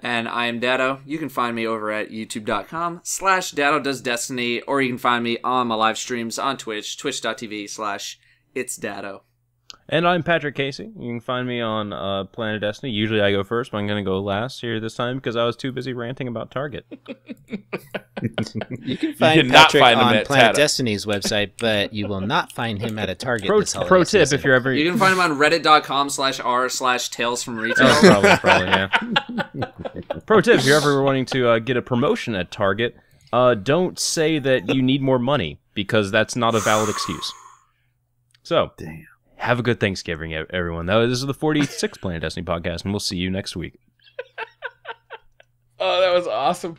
And I am Datto. You can find me over at youtube.com slash Datto Does Destiny, or you can find me on my live streams on Twitch, twitch.tv slash It's Datto. And I'm Patrick Casey. You can find me on uh, Planet Destiny. Usually I go first, but I'm going to go last here this time because I was too busy ranting about Target. You can find cannot Patrick find on at Planet Tata. Destiny's website, but you will not find him at a Target Pro, this pro tip season. if you're ever. You can find him on reddit.com slash r slash tales from retail. Oh, probably, probably, yeah. Pro tip: If you're ever wanting to uh, get a promotion at Target, uh, don't say that you need more money because that's not a valid excuse. So, Damn. Have a good Thanksgiving, everyone. Was, this is the 46th Planet Destiny podcast, and we'll see you next week. Oh, that was awesome.